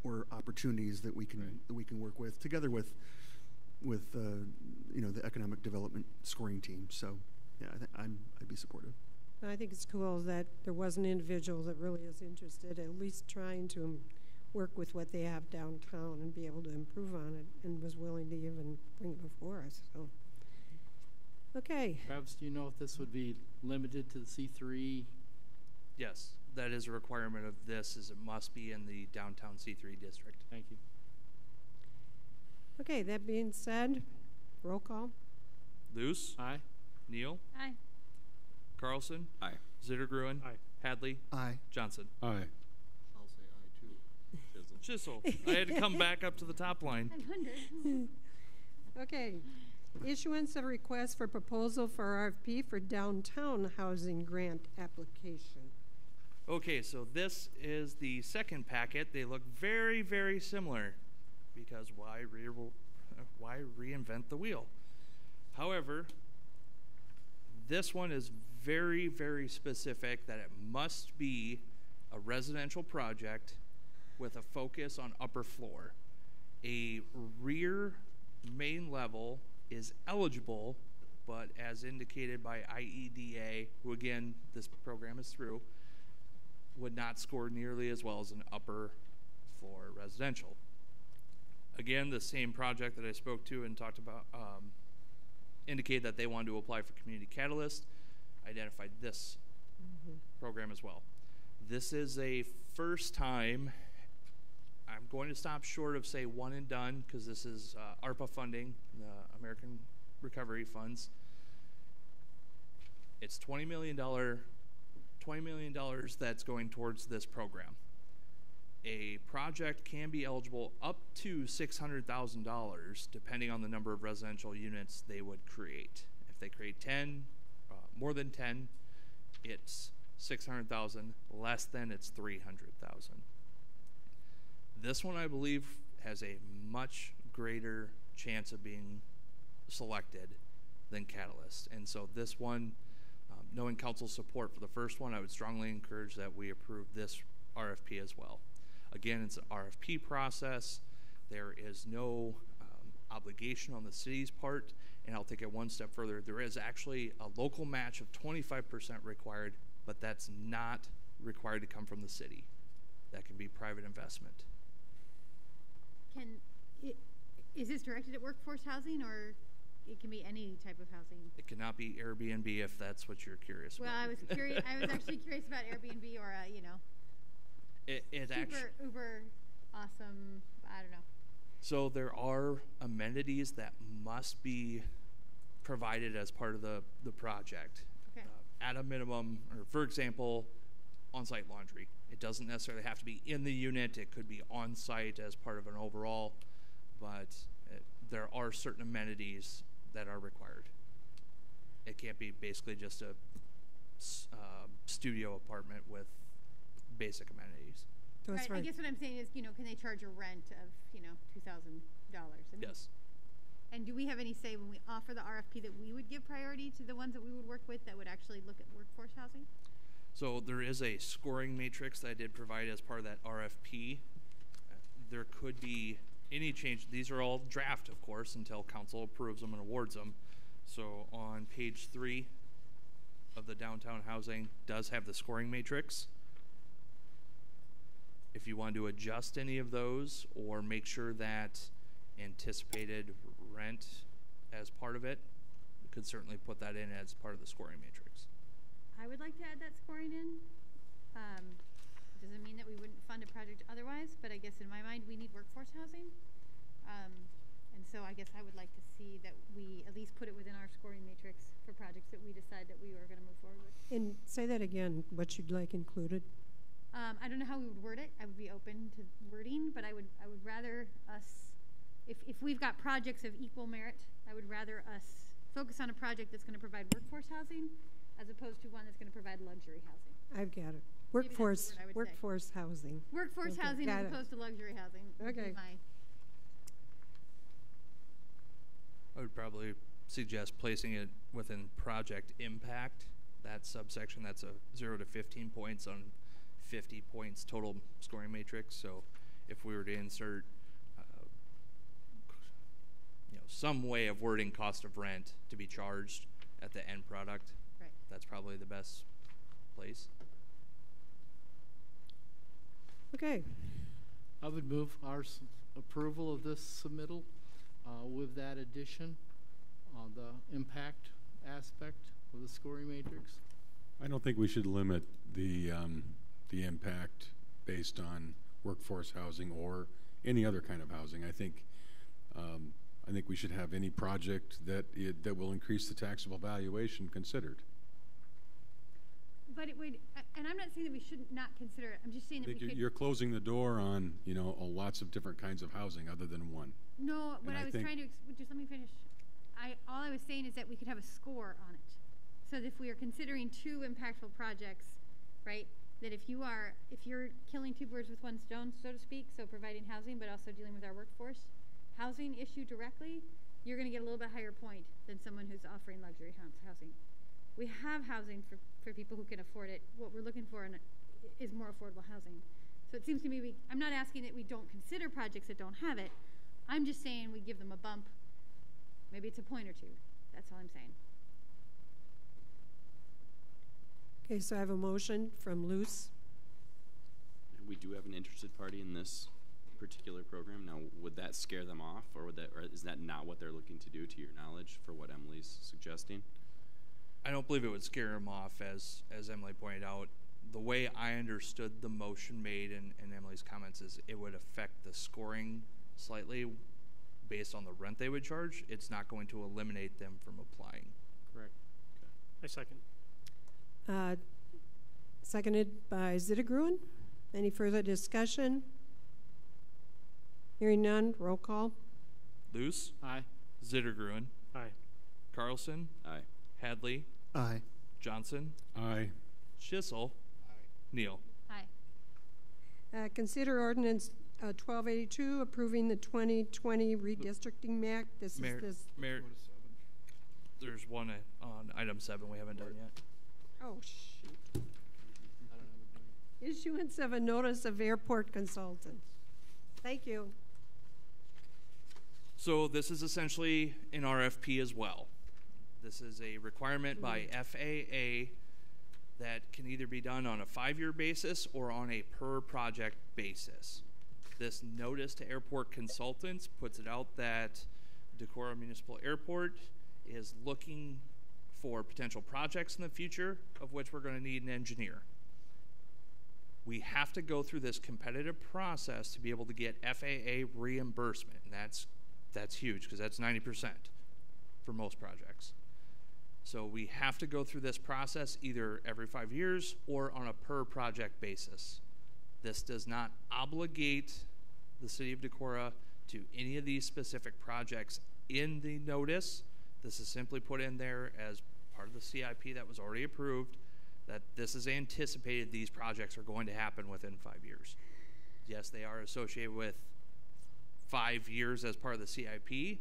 Speaker 3: or opportunities that we can
Speaker 10: Right.
Speaker 3: that we can work with together with with uh, you know the economic development scoring team. So yeah, I think I'm I'd be supportive.
Speaker 1: I think it's cool that there was an individual that really is interested, at least trying to work with what they have downtown and be able to improve on it, and was willing to even bring it before us, so. Okay,
Speaker 9: Travis, do you know if this would be limited to the C3?
Speaker 8: Yes, that is a requirement of this, is it must be in the downtown C3 district.
Speaker 9: Thank you.
Speaker 1: okay, that being said, roll call.
Speaker 8: Luce,
Speaker 9: Aye.
Speaker 8: Neal,
Speaker 7: Aye.
Speaker 8: Carlson,
Speaker 4: Aye.
Speaker 8: Zittergruen,
Speaker 2: Aye.
Speaker 8: Hadley,
Speaker 3: Aye.
Speaker 8: Johnson.
Speaker 10: Aye.
Speaker 4: I'll say aye too.
Speaker 8: Schissel. I had to come back up to the top line.
Speaker 7: I wondered.
Speaker 1: Okay, issuance of request for proposal for RFP for downtown housing grant application.
Speaker 8: Okay, so this is the second packet. They look very, very similar because why re- why reinvent the wheel? However, this one is very, very specific that it must be a residential project with a focus on upper floor. A rear main level is eligible, but as indicated by IEDA, who again this program is through, would not score nearly as well as an upper floor residential. Again, the same project that I spoke to and talked about um, indicated that they wanted to apply for Community Catalyst, identified this program as well. This is a first time. I'm going to stop short of say one and done because this is uh, ARPA funding, the American Recovery Funds. It's $20 million $20 million that's going towards this program. A project can be eligible up to $600,000 depending on the number of residential units they would create. If they create 10, uh, more than 10, it's 600,000, less than it's 300,000. This one I believe has a much greater chance of being selected than Catalyst. And so this one knowing council support for the first one, I would strongly encourage that we approve this RFP as well. Again, it's an RFP process. There is no um, obligation on the city's part, and I'll take it one step further. There is actually a local match of 25% required, but that's not required to come from the city. That can be private investment.
Speaker 7: Can, i- is this directed at workforce housing or it can be any type of housing?
Speaker 8: It cannot be Airbnb if that's what you're curious
Speaker 7: Well,
Speaker 8: about.
Speaker 7: I was curious, I was actually curious about Airbnb or a, you know,
Speaker 8: It, it actually.
Speaker 7: super, uber awesome, I don't know.
Speaker 8: So there are amenities that must be provided as part of the, the project.
Speaker 7: Okay.
Speaker 8: Uh, at a minimum, or for example, on-site laundry. It doesn't necessarily have to be in the unit. It could be on-site as part of an overall, but it, there are certain amenities that are required. It can't be basically just a uh, studio apartment with basic amenities.
Speaker 1: That's
Speaker 7: Right, I guess what I'm saying is, you know, can they charge a rent of, you know, two thousand dollars?
Speaker 8: Yes.
Speaker 7: And do we have any say when we offer the RFP that we would give priority to the ones that we would work with that would actually look at workforce housing?
Speaker 8: So there is a scoring matrix that I did provide as part of that RFP. Uh, There could be any change. These are all draft, of course, until council approves them and awards them. So on page three of the downtown housing does have the scoring matrix. If you want to adjust any of those or make sure that anticipated rent as part of it, we could certainly put that in as part of the scoring matrix.
Speaker 7: I would like to add that scoring in. Um, doesn't mean that we wouldn't fund a project otherwise, but I guess in my mind, we need workforce housing. Um, and so I guess I would like to see that we at least put it within our scoring matrix for projects that we decide that we are gonna move forward with.
Speaker 1: And say that again, what you'd like included.
Speaker 7: Um, I don't know how we would word it. I would be open to wording, but I would, I would rather us, if, if we've got projects of equal merit, I would rather us focus on a project that's gonna provide workforce housing as opposed to one that's gonna provide luxury housing.
Speaker 1: I've got it.
Speaker 7: Maybe
Speaker 1: Workforce,
Speaker 7: word I say.
Speaker 1: workforce housing.
Speaker 7: Workforce
Speaker 1: Okay,
Speaker 7: housing
Speaker 1: got
Speaker 7: as
Speaker 1: it.
Speaker 7: opposed to luxury housing.
Speaker 1: Okay.
Speaker 8: I would probably suggest placing it within project impact. That subsection, that's a zero to fifteen points on fifty points total scoring matrix. So if we were to insert, uh, you know, some way of wording cost of rent to be charged at the end product,
Speaker 7: Right.
Speaker 8: that's probably the best place.
Speaker 1: Okay,
Speaker 9: I would move our s- approval of this submittal uh, with that addition on the impact aspect of the scoring matrix.
Speaker 10: I don't think we should limit the, um, the impact based on workforce housing or any other kind of housing. I think, um, I think we should have any project that it, that will increase the taxable valuation considered.
Speaker 7: But it would, and I'm not saying that we should not consider it, I'm just saying that we
Speaker 10: you're,
Speaker 7: could.
Speaker 10: you're closing the door on, you know, uh, lots of different kinds of housing other than one.
Speaker 7: No, what
Speaker 10: And
Speaker 7: I
Speaker 10: I
Speaker 7: was
Speaker 10: think-
Speaker 7: trying to, ex- just let me finish. I, all I was saying is that we could have a score on it. So that if we are considering two impactful projects, right, that if you are, if you're killing two birds with one stone, so to speak, so providing housing but also dealing with our workforce, housing issue directly, you're gonna get a little bit higher point than someone who's offering luxury housing. We have housing for, for people who can afford it. What we're looking for in, is more affordable housing. So it seems to me we, I'm not asking that we don't consider projects that don't have it. I'm just saying we give them a bump. Maybe it's a point or two. That's all I'm saying.
Speaker 1: okay, so I have a motion from Luce.
Speaker 4: We do have an interested party in this particular program. Now, would that scare them off, or would that, or is that not what they're looking to do, to your knowledge, for what Emily's suggesting?
Speaker 8: I don't believe it would scare him off, as as Emily pointed out. The way I understood the motion made in, in Emily's comments is it would affect the scoring slightly based on the rent they would charge. It's not going to eliminate them from applying.
Speaker 2: Correct. I second.
Speaker 1: Uh, Seconded by Zittergruen. Any further discussion? Hearing none, roll call.
Speaker 8: Luce,
Speaker 9: Aye.
Speaker 8: Zittergruen,
Speaker 2: Aye.
Speaker 8: Carlson,
Speaker 4: Aye.
Speaker 8: Hadley,
Speaker 3: Aye.
Speaker 8: Johnson,
Speaker 10: Aye.
Speaker 8: Schissel, Neal.
Speaker 7: Aye.
Speaker 1: Uh, Consider ordinance uh, 1282 approving the 2020 redistricting map. This is
Speaker 8: Mayor,
Speaker 1: this,
Speaker 8: Mayor, there's one on item seven we haven't done yet.
Speaker 1: oh, shoot. Issuance of a notice of airport consultant. Thank you.
Speaker 8: So this is essentially an RFP as well. This is a requirement by mm-hmm. FAA that can either be done on a five-year basis or on a per-project basis. This notice to airport consultants puts it out that Decorah Municipal Airport is looking for potential projects in the future of which we're going to need an engineer we have to go through this competitive process to be able to get FAA reimbursement, and that's that's huge because that's 90% for most projects. So we have to go through this process either every 5 years or on a per project basis. This does not obligate the city of Decorah to any of these specific projects in the notice. This is simply put in there as part of the CIP that was already approved that this is anticipated these projects are going to happen within five years. Yes, they are associated with five years as part of the CIP,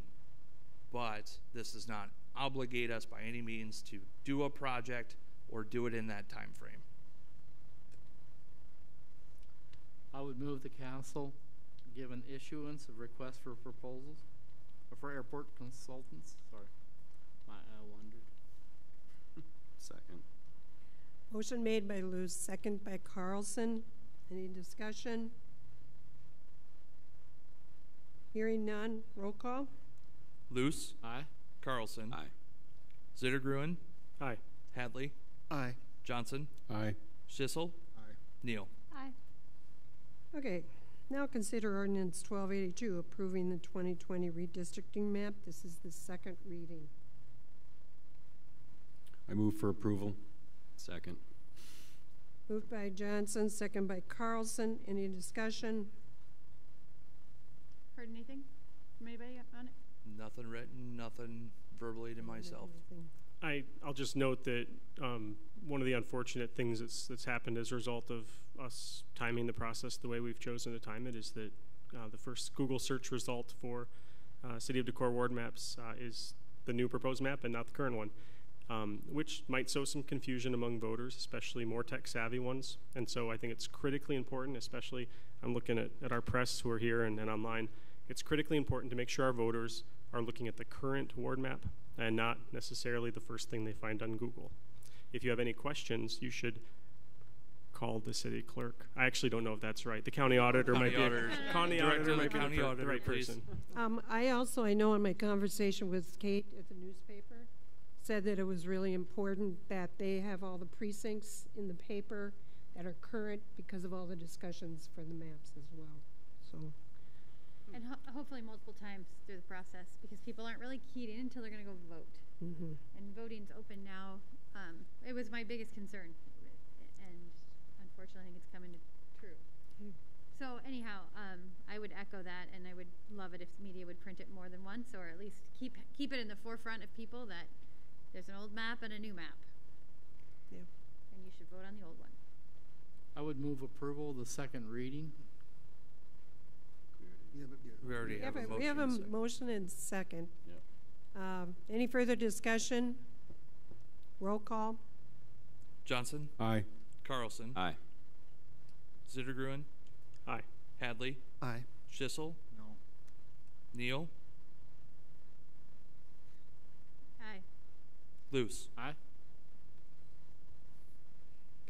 Speaker 8: but this does not obligate us by any means to do a project or do it in that time frame.
Speaker 9: I would move the council give an issuance of request for proposals, or for airport consultants, sorry. My, I wondered.
Speaker 4: Second.
Speaker 1: Motion made by Luce, second by Carlson. Any discussion? Hearing none, roll call.
Speaker 8: Luce,
Speaker 9: Aye.
Speaker 8: Carlson,
Speaker 4: Aye.
Speaker 8: Zittergruen,
Speaker 2: Aye.
Speaker 8: Hadley,
Speaker 3: Aye.
Speaker 8: Johnson,
Speaker 10: Aye.
Speaker 8: Schissel,
Speaker 3: Aye.
Speaker 8: Neal.
Speaker 7: Aye.
Speaker 1: Okay, now consider ordinance 1282 approving the 2020 redistricting map. This is the second reading.
Speaker 10: I move for approval.
Speaker 4: Second.
Speaker 1: Moved by Johnson, second by Carlson. Any discussion?
Speaker 7: Heard anything from anybody on it?
Speaker 8: Nothing written, nothing verbally to myself.
Speaker 2: I, I'll just note that um, one of the unfortunate things that's, that's happened as a result of us timing the process the way we've chosen to time it is that uh, the first Google search result for uh, City of Decorah ward maps uh, is the new proposed map and not the current one, um, which might sow some confusion among voters, especially more tech savvy ones. And so I think it's critically important, especially I'm looking at, at our press who are here and, and online. It's critically important to make sure our voters are looking at the current ward map and not necessarily the first thing they find on Google. If you have any questions, you should call the city clerk. I actually don't know if that's right. The county auditor
Speaker 8: County
Speaker 2: might be
Speaker 8: auditor.
Speaker 2: a, county auditor
Speaker 8: of the
Speaker 2: might be
Speaker 8: county
Speaker 2: the,
Speaker 8: auditor,
Speaker 2: the right
Speaker 8: please.
Speaker 2: person.
Speaker 1: Um, I also, I know in my conversation with Kate at the newspaper, said that it was really important that they have all the precincts in the paper that are current because of all the discussions for the maps as well. So,
Speaker 7: And ho- hopefully multiple times through the process because people aren't really keyed in until they're going to go vote.
Speaker 1: mhm.
Speaker 7: And voting's open now. Um, it was my biggest concern, and unfortunately, I think it's coming to true.
Speaker 1: Okay.
Speaker 7: So anyhow, um, I would echo that, and I would love it if media would print it more than once, or at least keep keep it in the forefront of people that there's an old map and a new map,
Speaker 1: yeah.
Speaker 7: and you should vote on the old one.
Speaker 9: I would move approval of the second reading.
Speaker 3: Yeah, but yeah.
Speaker 8: We already
Speaker 1: We
Speaker 8: have,
Speaker 1: have
Speaker 8: a
Speaker 1: a, we have a
Speaker 8: motion. so-
Speaker 1: motion and second.
Speaker 4: Yep.
Speaker 1: Um, any further discussion? Roll call?
Speaker 8: Johnson,
Speaker 10: Aye.
Speaker 8: Carlson,
Speaker 4: Aye.
Speaker 8: Zittergruen,
Speaker 2: Aye.
Speaker 8: Hadley,
Speaker 3: Aye.
Speaker 8: Schissel,
Speaker 9: No.
Speaker 8: Neal,
Speaker 7: Aye.
Speaker 8: Luce.
Speaker 9: Aye.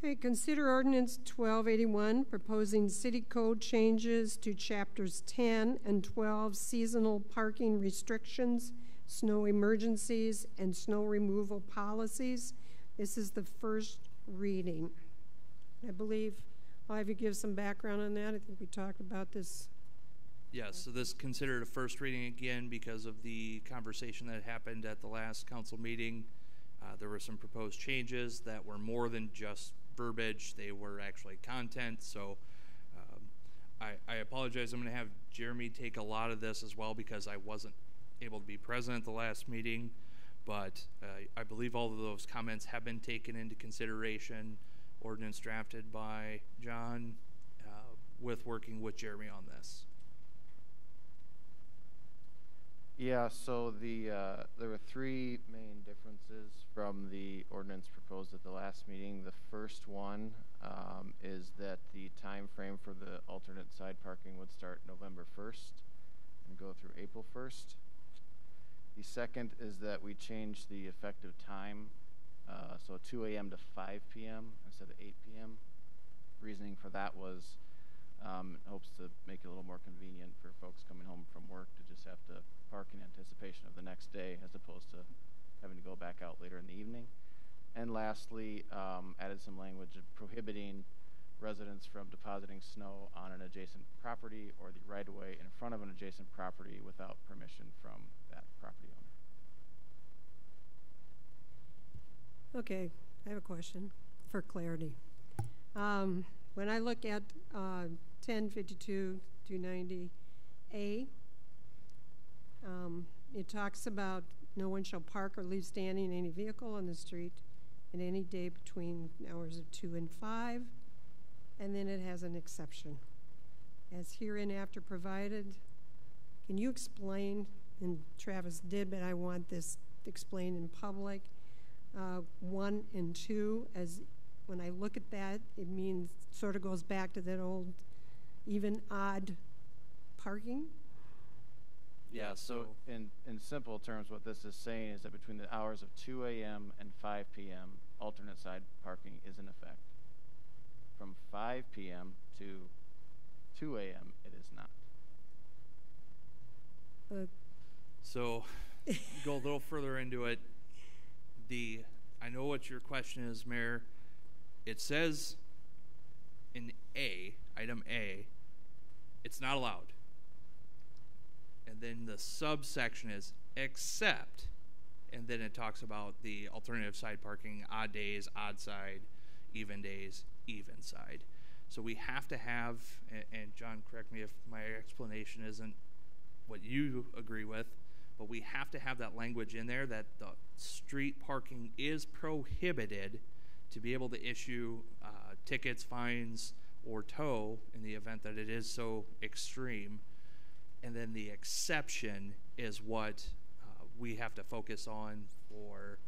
Speaker 1: Okay, consider ordinance twelve eighty-one, proposing city code changes to chapters ten and twelve seasonal parking restrictions, snow emergencies, and snow removal policies. This is the first reading. I believe, I'll have you give some background on that. I think we talked about this.
Speaker 8: Yes, so this considered a first reading again because of the conversation that happened at the last council meeting. Uh, there were some proposed changes that were more than just verbiage, they were actually content, so um, I, I apologize, I'm gonna have Jeremy take a lot of this as well because I wasn't able to be present at the last meeting, but uh, I believe all of those comments have been taken into consideration. Ordinance drafted by John uh, with working with Jeremy on this.
Speaker 11: Yeah, so the, uh, there were three main differences from the ordinance proposed at the last meeting. The first one, um, is that the time frame for the alternate side parking would start November first and go through April first. The second is that we changed the effective time, uh, so two AM to five PM instead of eight PM. Reasoning for that was, um, hopes to make it a little more convenient for folks coming home from work to just have to park in anticipation of the next day as opposed to having to go back out later in the evening. And lastly, um, added some language prohibiting residents from depositing snow on an adjacent property or the right of way in front of an adjacent property without permission from that property owner.
Speaker 1: Okay, I have a question for clarity. Um, when I look at, uh, ten fifty-two two ninety A, um, it talks about no one shall park or leave standing any vehicle on the street in any day between hours of two and five, and then it has an exception. As hereinafter provided, can you explain, and Travis did, but I want this explained in public, uh, one and two, as when I look at that, it means, sort of goes back to that old even odd parking?
Speaker 11: Yeah, so in, in simple terms, what this is saying is that between the hours of two AM and five PM, alternate side parking is in effect. From five PM to two AM, it is not.
Speaker 1: Uh,
Speaker 8: So, go a little further into it. The I know what your question is, Mayor. It says in A, item A, it's not allowed. And then the subsection is except, and then it talks about the alternative side parking, odd days, odd side, even days, even side. So we have to have, and, and John, correct me if my explanation isn't what you agree with, but we have to have that language in there that the street parking is prohibited to be able to issue uh, tickets, fines, or tow in the event that it is so extreme. And then the exception is what uh, we have to focus on for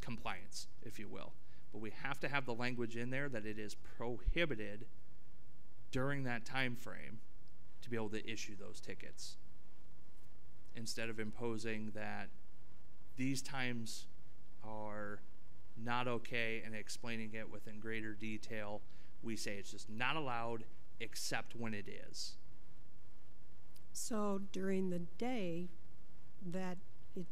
Speaker 8: compliance, if you will. But we have to have the language in there that it is prohibited during that time frame to be able to issue those tickets instead of imposing that these times are not okay and explaining it within greater detail we say it's just not allowed except when it is.
Speaker 1: So during the day, that it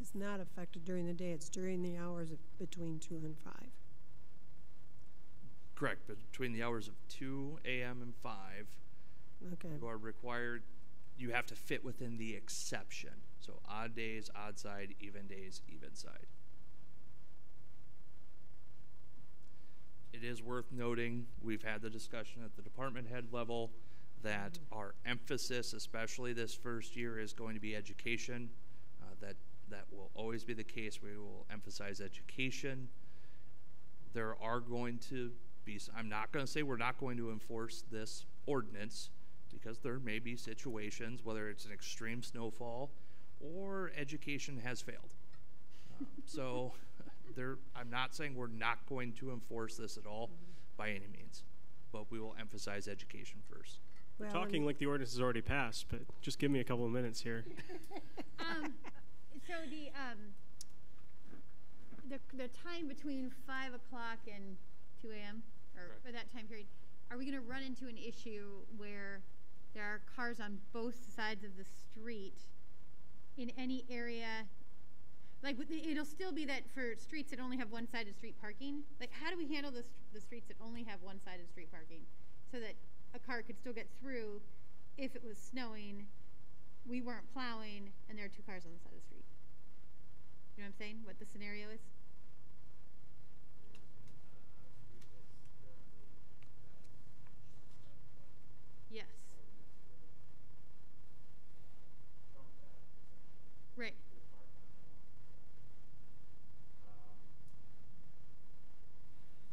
Speaker 1: is not affected during the day, it's during the hours of between two and five.
Speaker 8: Correct, between the hours of 2 a.m. and 5,
Speaker 1: Okay,
Speaker 8: you are required, you have to fit within the exception. So odd days, odd side, even days, even side. It is worth noting, we've had the discussion at the department head level that our emphasis, especially this first year, is going to be education. Uh, that that will always be the case. We will emphasize education. There are going to be. I'm not going to say we're not going to enforce this ordinance because there may be situations, whether it's an extreme snowfall or education has failed. Um, so, there. I'm not saying we're not going to enforce this at all, by any means, but we will emphasize education first.
Speaker 2: We're
Speaker 1: Well,
Speaker 2: talking like the ordinance is already passed, but just give me a couple of minutes here.
Speaker 7: um, so the um, the the time between five o'clock and two a.m. or
Speaker 8: Correct.
Speaker 7: for that time period, are we going to run into an issue where there are cars on both sides of the street in any area? Like it'll still be that for streets that only have one side of street parking. Like how do we handle the the streets that only have one side of street parking, so that a car could still get through if it was snowing we weren't plowing and there are two cars on the side of the street. You know what I'm saying? What the scenario is? Yes. Right.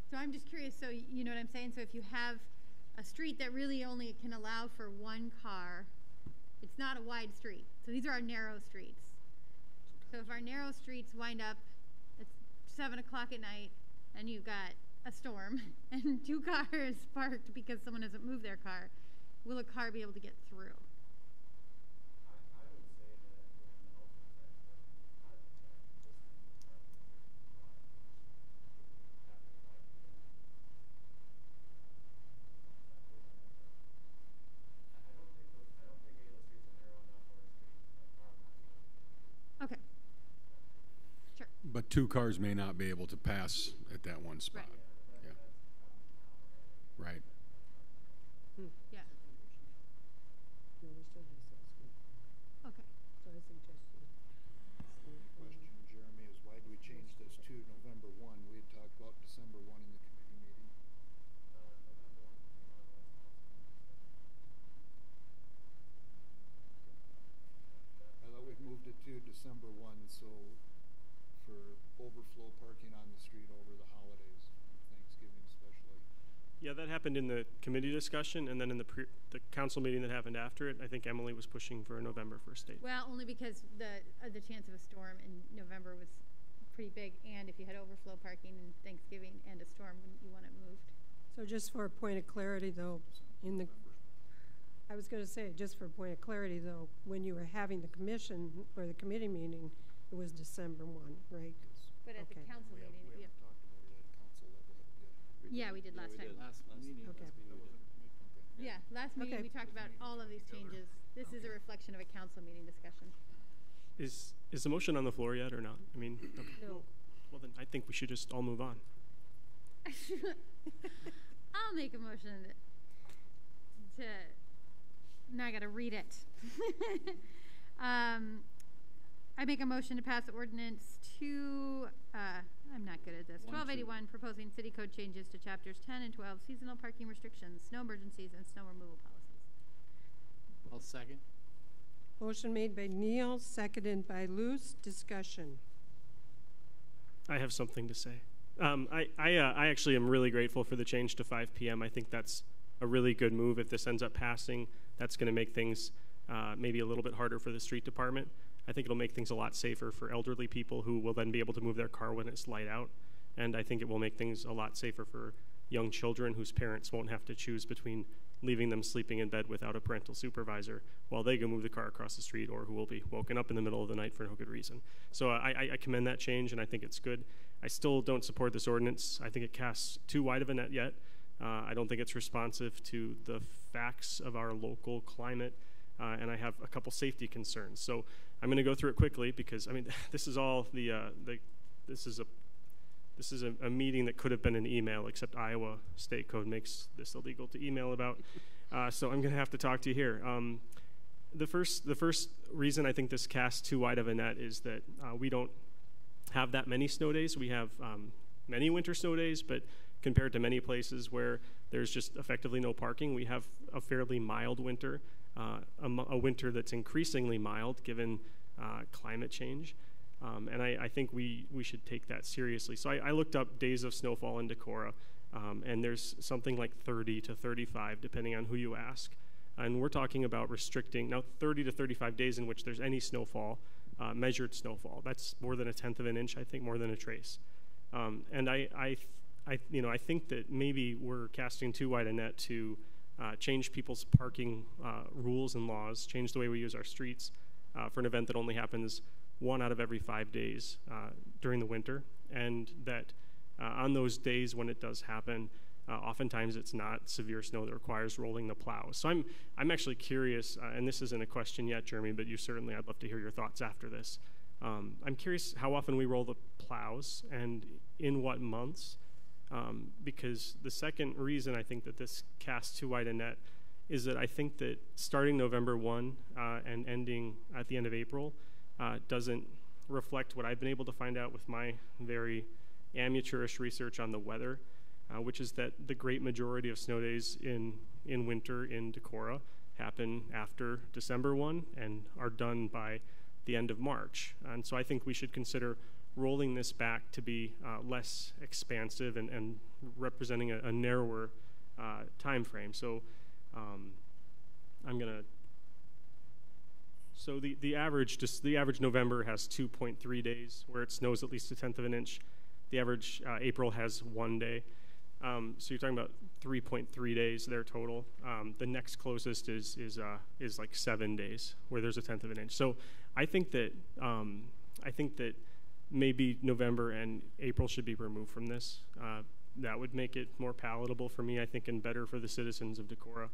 Speaker 7: So I'm just curious, so you know what I'm saying? So if you have a street that really only can allow for one car, it's not a wide street. So these are our narrow streets. So if our narrow streets wind up at seven o'clock at night and you've got a storm and two cars parked because someone hasn't moved their car, will a car be able to get through?
Speaker 10: Two cars may not be able to pass at that one spot. Yeah. Right.
Speaker 7: Yeah. Okay.
Speaker 12: Question, Jeremy, is why do we change this to November one? We had talked about December one in the committee meeting. I thought we moved it to December one, so for overflow parking on the street over the holidays, Thanksgiving especially.
Speaker 2: Yeah, that happened in the committee discussion, and then in the pre- the council meeting that happened after it. I think Emily was pushing for a November first date.
Speaker 7: Well, only because the uh, the chance of a storm in November was pretty big, and if you had overflow parking and Thanksgiving and a storm, wouldn't you want it moved?
Speaker 1: So just for a point of clarity, though, in the, I was going to say, just for a point of clarity, though, when you were having the commission or the committee meeting, it was December 1, right?
Speaker 7: But at
Speaker 1: Okay.
Speaker 7: the council meeting,
Speaker 12: haven't, we
Speaker 7: yeah.
Speaker 12: haven't talked about it at council level yet.
Speaker 7: Yeah, we did last time.
Speaker 9: Last meeting.
Speaker 1: Okay.
Speaker 7: Yeah, last meeting
Speaker 1: Okay.
Speaker 7: we talked about all of these changes. This is a reflection of a council meeting discussion.
Speaker 2: Is is the motion on the floor yet or not? I mean, okay.
Speaker 1: No.
Speaker 2: Well, then I think we should just all move on.
Speaker 7: I'll make a motion to. Now I got to read it. um, I make a motion to pass the ordinance two. Uh, I'm not good at this.
Speaker 12: One, two.
Speaker 7: 1281, proposing city code changes to chapters 10 and 12, seasonal parking restrictions, snow emergencies, and snow removal policies.
Speaker 9: I'll second.
Speaker 1: Motion made by Neal, seconded by Luce. Discussion.
Speaker 2: I have something to say. Um, I I, uh, I actually am really grateful for the change to 5 p.m. I think that's a really good move. If this ends up passing, that's going to make things uh, maybe a little bit harder for the street department. I think it'll make things a lot safer for elderly people who will then be able to move their car when it's light out, and I think it will make things a lot safer for young children whose parents won't have to choose between leaving them sleeping in bed without a parental supervisor while they go move the car across the street or who will be woken up in the middle of the night for no good reason. So I, I, commend that change and I think it's good. I still don't support this ordinance. I think it casts too wide of a net yet. Uh, I don't think it's responsive to the facts of our local climate, uh, and I have a couple safety concerns. So I'm going to go through it quickly because I mean this is all the uh, the this is a this is a, a, meeting that could have been an email, except Iowa state code makes this illegal to email about. Uh, so I'm going to have to talk to you here. Um, the first the first reason I think this casts too wide of a net is that uh, we don't have that many snow days. We have um, many winter snow days, but compared to many places where there's just effectively no parking, we have a fairly mild winter, a, a, winter that's increasingly mild given uh, climate change. Um, and I, I, think we, we should take that seriously. So I, I looked up days of snowfall in Decorah, um, and there's something like 30 to 35, depending on who you ask. And we're talking about restricting now 30 to 35 days in which there's any snowfall, uh, measured snowfall. That's more than a tenth of an inch, I think, more than a trace. Um, and I, I, I, you know, I think that maybe we're casting too wide a net to uh, change people's parking uh, rules and laws, change the way we use our streets uh, for an event that only happens one out of every five days uh, during the winter, and that uh, on those days when it does happen, oftentimes it's not severe snow that requires rolling the plows. So I'm, I'm actually curious, and this isn't a question yet, Jeremy, but you certainly, I'd love to hear your thoughts after this. Um, I'm curious how often we roll the plows and in what months, um, because the second reason I think that this casts too wide a net is that I think that starting November 1 uh, and ending at the end of April uh, doesn't reflect what I've been able to find out with my very amateurish research on the weather uh, which is that the great majority of snow days in, in winter in Decorah happen after December 1 and are done by the end of March. And so I think we should consider rolling this back to be uh, less expansive and, and representing a, a narrower uh, time frame. So um, I'm going to. So the, the average just the average November has 2.3 days where it snows at least a tenth of an inch. The average uh, April has one day. Um, so you're talking about 3.3 days there total. Um, the next closest is is uh, is like seven days, where there's a tenth of an inch. So I think that um, I think that maybe November and April should be removed from this. Uh, that would make it more palatable for me, I think, and better for the citizens of Decorah.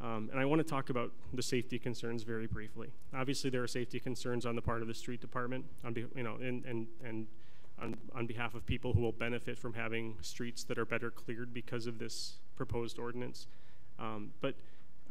Speaker 2: Um, and I want to talk about the safety concerns very briefly. Obviously, there are safety concerns on the part of the street department, on you know, and and and on, on behalf of people who will benefit from having streets that are better cleared because of this proposed ordinance. Um, but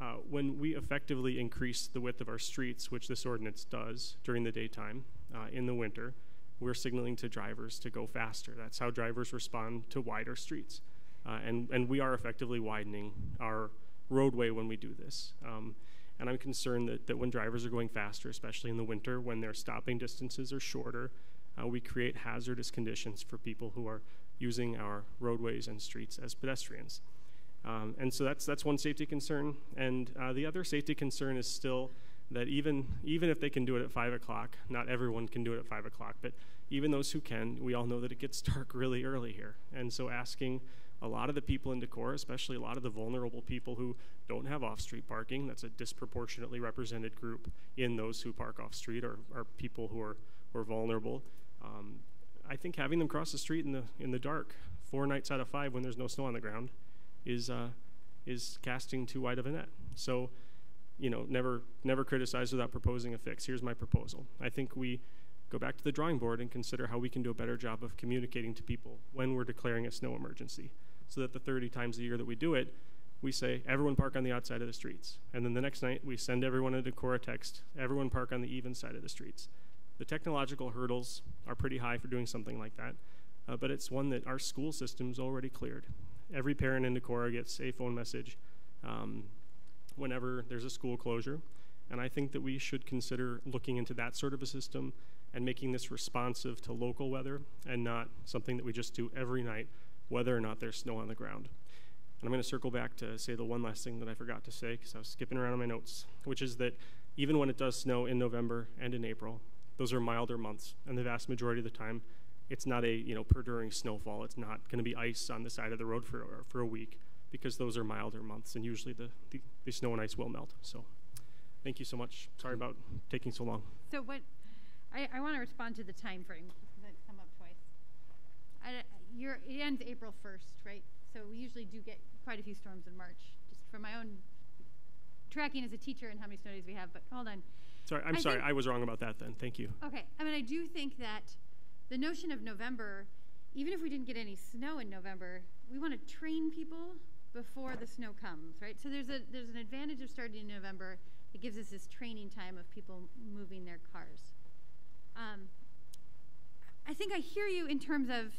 Speaker 2: uh, when we effectively increase the width of our streets, which this ordinance does during the daytime, uh, in the winter, we're signaling to drivers to go faster. That's how drivers respond to wider streets. Uh, and, and we are effectively widening our roadway when we do this. Um, and I'm concerned that, that when drivers are going faster, especially in the winter, when their stopping distances are shorter, uh, we create hazardous conditions for people who are using our roadways and streets as pedestrians. Um, and so that's, that's one safety concern. And uh, the other safety concern is still that even, even if they can do it at 5 o'clock, not everyone can do it at 5 o'clock, but even those who can, we all know that it gets dark really early here. And so asking a lot of the people in Decorah, especially a lot of the vulnerable people who don't have off-street parking, that's a disproportionately represented group in those who park off-street or are people who are, who are vulnerable, um, I think having them cross the street in the in the dark four nights out of five when there's no snow on the ground is uh, is casting too wide of a net. So, you know, never never criticize without proposing a fix. Here's my proposal. I think we go back to the drawing board and consider how we can do a better job of communicating to people when we're declaring a snow emergency, so that the 30 times a year that we do it, we say everyone park on the outside of the streets, and then the next night we send everyone a Decorah text, everyone park on the even side of the streets. The technological hurdles are pretty high for doing something like that, uh, but it's one that our school system's already cleared. Every parent in Decorah gets a phone message um, whenever there's a school closure, and I think that we should consider looking into that sort of a system and making this responsive to local weather and not something that we just do every night, whether or not there's snow on the ground. And I'm going to circle back to say the one last thing that I forgot to say because I was skipping around on my notes, which is that even when it does snow in November and in April, those are milder months, and the vast majority of the time, it's not a you know perduring snowfall. It's not going to be ice on the side of the road for for a week because those are milder months, and usually the, the, the snow and ice will melt. So, thank you so much. Sorry about taking so long.
Speaker 7: So what? I, I want to respond to the time frame that's come up twice. I, you're, it ends April 1st, right? So we usually do get quite a few storms in March, just from my own tracking as a teacher and how many snow days we have. But hold on.
Speaker 2: Sorry, I'm
Speaker 7: I
Speaker 2: sorry. I was wrong about that then. Thank you.
Speaker 7: Okay, I mean, I do think that the notion of November, even if we didn't get any snow in November, we want to train people before the snow comes, right? So there's a there's an advantage of starting in November. It gives us this training time of people moving their cars. Um, I think I hear you in terms of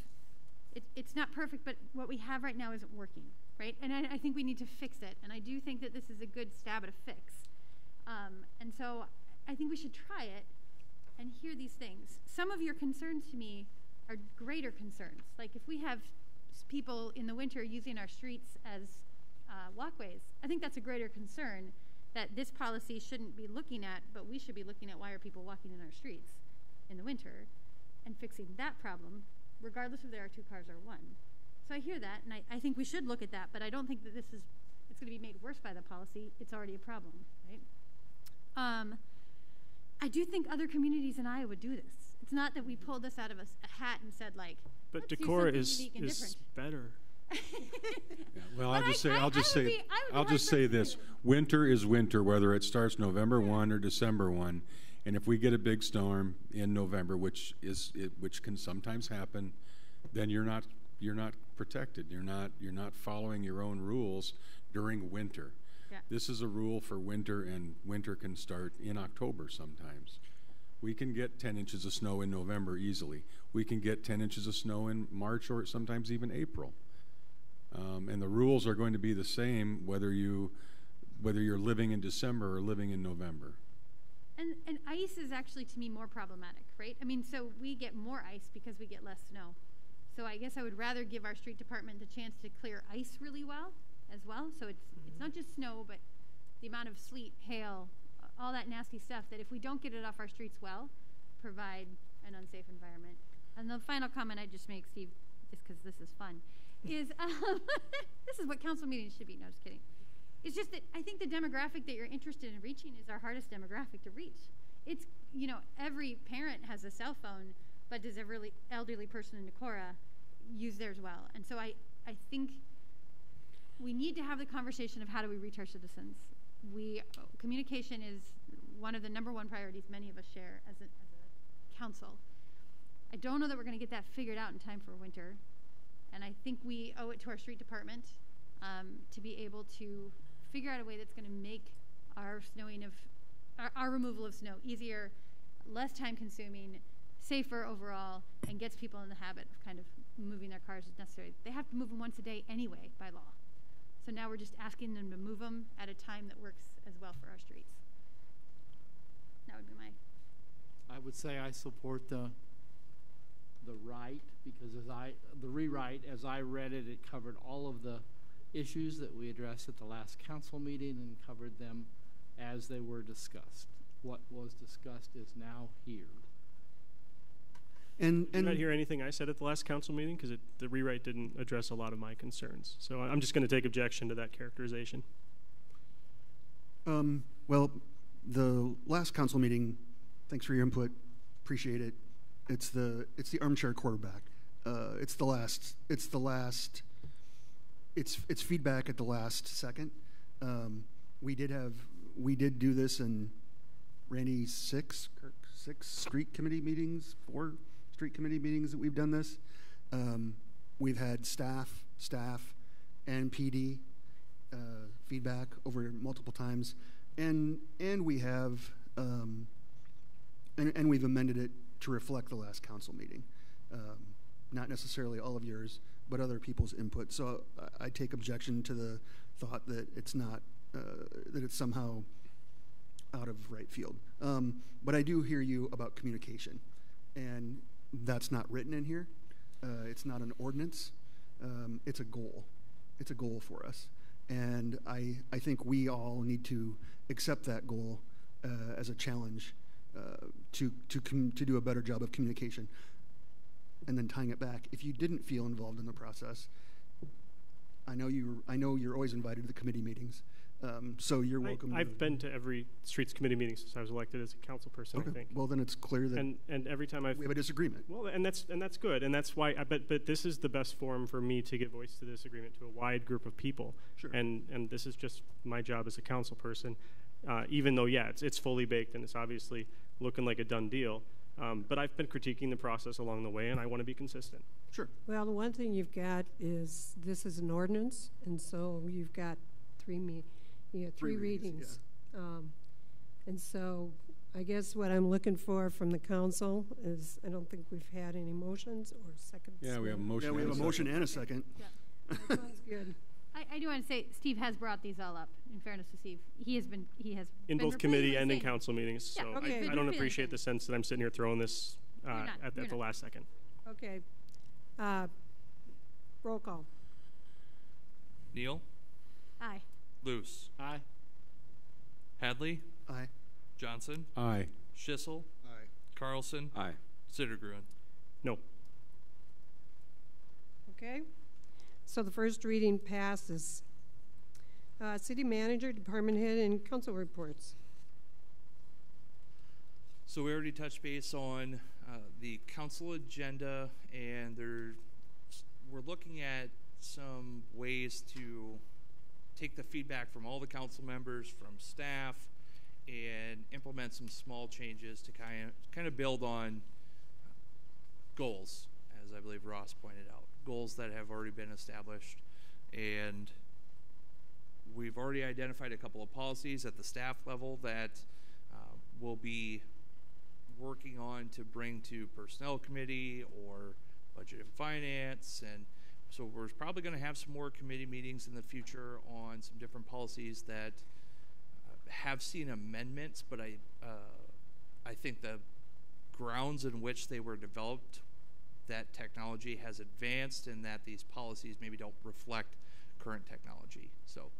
Speaker 7: it, it's not perfect, but what we have right now isn't working, right? And I, I think we need to fix it. And I do think that this is a good stab at a fix. Um, and so I think we should try it and hear these things. Some of your concerns to me are greater concerns. Like if we have people in the winter using our streets as uh, walkways, I think that's a greater concern that this policy shouldn't be looking at, but we should be looking at why are people walking in our streets in the winter and fixing that problem, regardless of there are two cars or one. So I hear that, and I, I think we should look at that, but I don't think that this is, it's going to be made worse by the policy. It's already a problem, right? Um, I do think other communities in Iowa do this. It's not that we pulled this out of a hat and said like,
Speaker 2: But
Speaker 7: let's do
Speaker 2: Decorah is is
Speaker 7: different.
Speaker 2: better.
Speaker 10: Well,
Speaker 7: But
Speaker 10: I'll just
Speaker 7: I-
Speaker 10: say,
Speaker 7: I-
Speaker 10: I'll just
Speaker 7: I
Speaker 10: say,
Speaker 7: be- I would be
Speaker 10: I'll just say this:
Speaker 7: do.
Speaker 10: winter is winter, whether it starts November one or December one. And if we get a big storm in November, which is it, which can sometimes happen, then you're not you're not protected. You're not you're not following your own rules during winter.
Speaker 7: Yeah.
Speaker 10: This is a rule for winter, and winter can start in October sometimes. We can get 10 inches of snow in November easily. We can get 10 inches of snow in March or sometimes even April. Um, and the rules are going to be the same whether you whether you're living in December or living in November.
Speaker 7: And, and ice is actually to me more problematic, right? I mean, so we get more ice because we get less snow. So I guess I would rather give our street department the chance to clear ice really well as well. So it's it's not just snow, but the amount of sleet, hail, a- all that nasty stuff that if we don't get it off our streets well, provide an unsafe environment. And the final comment I just make, Steve, just because this is fun, is um, this is what council meetings should be. No, just kidding. It's just that I think the demographic that you're interested in reaching is our hardest demographic to reach. It's, you know, every parent has a cell phone, but does every elderly person in Decorah use theirs well? And so I, I think we need to have the conversation of how do we reach our citizens. We, communication is one of the number one priorities many of us share as a, as a council. I don't know that we're going to get that figured out in time for winter. And I think we owe it to our street department um, to be able to figure out a way that's going to make our snowing of our, our removal of snow easier, less time consuming, safer overall, and gets people in the habit of kind of moving their cars as necessary. They have to move them once a day anyway by law. So now we're just asking them to move them at a time that works as well for our streets. That would be my
Speaker 9: I would say I support the, the right, because as I, the rewrite, as I read it, it covered all of the issues that we addressed at the last council meeting and covered them as they were discussed. What was discussed is now here.
Speaker 3: And
Speaker 2: Did you not hear anything I said at the last council meeting? Because the rewrite didn't address a lot of my concerns. So I'm just going to take objection to that characterization.
Speaker 3: Um, well, the last council meeting, thanks for your input. Appreciate it. It's the it's the armchair quarterback. Uh, it's the last. It's the last. It's it's feedback at the last second. Um, we did have we did do this in Randy six Kirk, six street committee meetings, four street committee meetings that we've done this. Um, we've had staff, staff, and PD uh, feedback over multiple times, and and we have um, and, and we've amended it to reflect the last council meeting, um, not necessarily all of yours, but other people's input. So I, I take objection to the thought that it's not uh, that it's somehow out of right field. Um, but I do hear you about communication, and that's not written in here. Uh, it's not an ordinance. Um, it's a goal. It's a goal for us, and I I think we all need to accept that goal uh, as a challenge uh, to to to do a better job of communication. And then tying it back, if you didn't feel involved in the process, I know you I know you're always invited to the committee meetings. Um, so you're welcome.
Speaker 2: I've
Speaker 3: to,
Speaker 2: been to every streets committee meeting since I was elected as a council person.
Speaker 3: Okay.
Speaker 2: I think.
Speaker 3: Well, then it's clear that
Speaker 2: and and every time I've
Speaker 3: we have a disagreement.
Speaker 2: well, and that's and that's good, and that's why. I, but but this is the best forum for me to give voice to this agreement to a wide group of people.
Speaker 3: Sure.
Speaker 2: And and this is just my job as a council person. Uh, even though yeah, it's it's fully baked and it's obviously looking like a done deal. Um, but I've been critiquing the process along the way, and I want to be consistent.
Speaker 3: Sure.
Speaker 1: Well, the one thing you've got is this is an ordinance, and so you've got three me, you got
Speaker 3: Three
Speaker 1: three
Speaker 3: readings,
Speaker 1: readings. Um, and so I guess what I'm looking for from the council is I don't think we've had any motions or seconds.
Speaker 10: Yeah, we have a motion.
Speaker 3: Yeah, we
Speaker 10: and
Speaker 3: have a motion and a second.
Speaker 1: That sounds good.
Speaker 7: I, I do want to say Steve has brought these all up. In fairness to Steve, he has been he has
Speaker 2: In
Speaker 7: been
Speaker 2: both committee and in council meetings,
Speaker 7: Yeah,
Speaker 2: so
Speaker 7: okay,
Speaker 2: I. I don't appreciate the sense that I'm sitting here throwing this uh,
Speaker 7: not,
Speaker 2: at, at the last second.
Speaker 1: Okay. Uh, roll call.
Speaker 8: Neal,
Speaker 7: Aye.
Speaker 8: Luce,
Speaker 9: Aye.
Speaker 8: Hadley,
Speaker 3: Aye.
Speaker 8: Johnson,
Speaker 10: Aye.
Speaker 8: Schissel,
Speaker 12: Aye.
Speaker 8: Carlson,
Speaker 4: Aye.
Speaker 8: Sittergruen.
Speaker 2: No.
Speaker 1: Okay. So the first reading passes. Uh, city manager, department head, and council reports.
Speaker 8: So we already touched base on uh, the council agenda, and there, we're looking at some ways to take the feedback from all the council members, from staff, and implement some small changes to kind of kind of build on goals, as I believe Ross pointed out, goals that have already been established, and we've already identified a couple of policies at the staff level that uh, will be working on to bring to personnel committee or budget and finance and so we're probably going to have some more committee meetings in the future on some different policies that uh, have seen amendments but i uh, i think the grounds in which they were developed that technology has advanced and that these policies maybe don't reflect current technology so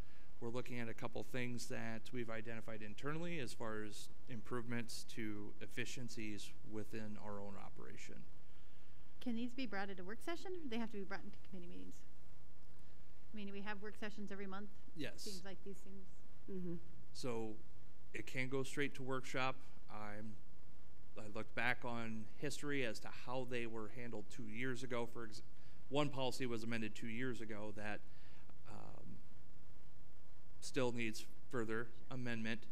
Speaker 8: we're looking at a couple things that we've identified internally as far as improvements to efficiencies within our own operation.
Speaker 7: Can these be brought at a work session, or they have to be brought into committee meetings? I mean, we have work sessions every month.
Speaker 8: Yes.
Speaker 7: Seems like these things.
Speaker 1: Mm-hmm.
Speaker 8: So it can go straight to workshop. I'm I looked back on history as to how they were handled two years ago. For ex- one policy was amended two years ago that um, still needs further amendment,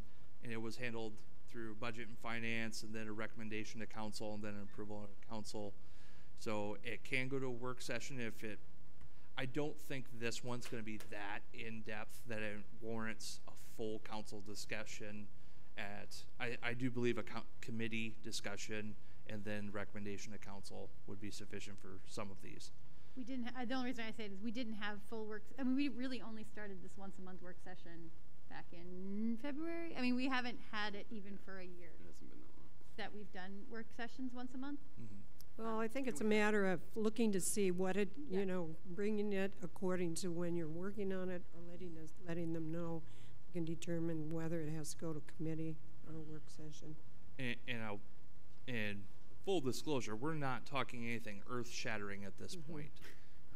Speaker 8: and it was handled through budget and finance, and then a recommendation to council, and then an approval of council. So it can go to a work session if it. I don't think this one's going to be that in depth that it warrants a full council discussion. At I, I do believe a co- committee discussion and then recommendation to council would be sufficient for some of these.
Speaker 7: We didn't. Ha- the only reason I say it is we didn't have full work. I mean, we really only started this once a month work session back in February. I mean, we haven't had it even for a year
Speaker 4: It hasn't been that long.
Speaker 7: that we've done work sessions once a month.
Speaker 8: Mm-hmm.
Speaker 1: Well, I think it's a matter of looking to see what it,
Speaker 7: Yeah.
Speaker 1: you know, bringing it according to when you're working on it or letting us, letting them know. You can determine whether it has to go to committee or a work session.
Speaker 8: And, and I'll, and full disclosure, we're not talking anything earth shattering at this point.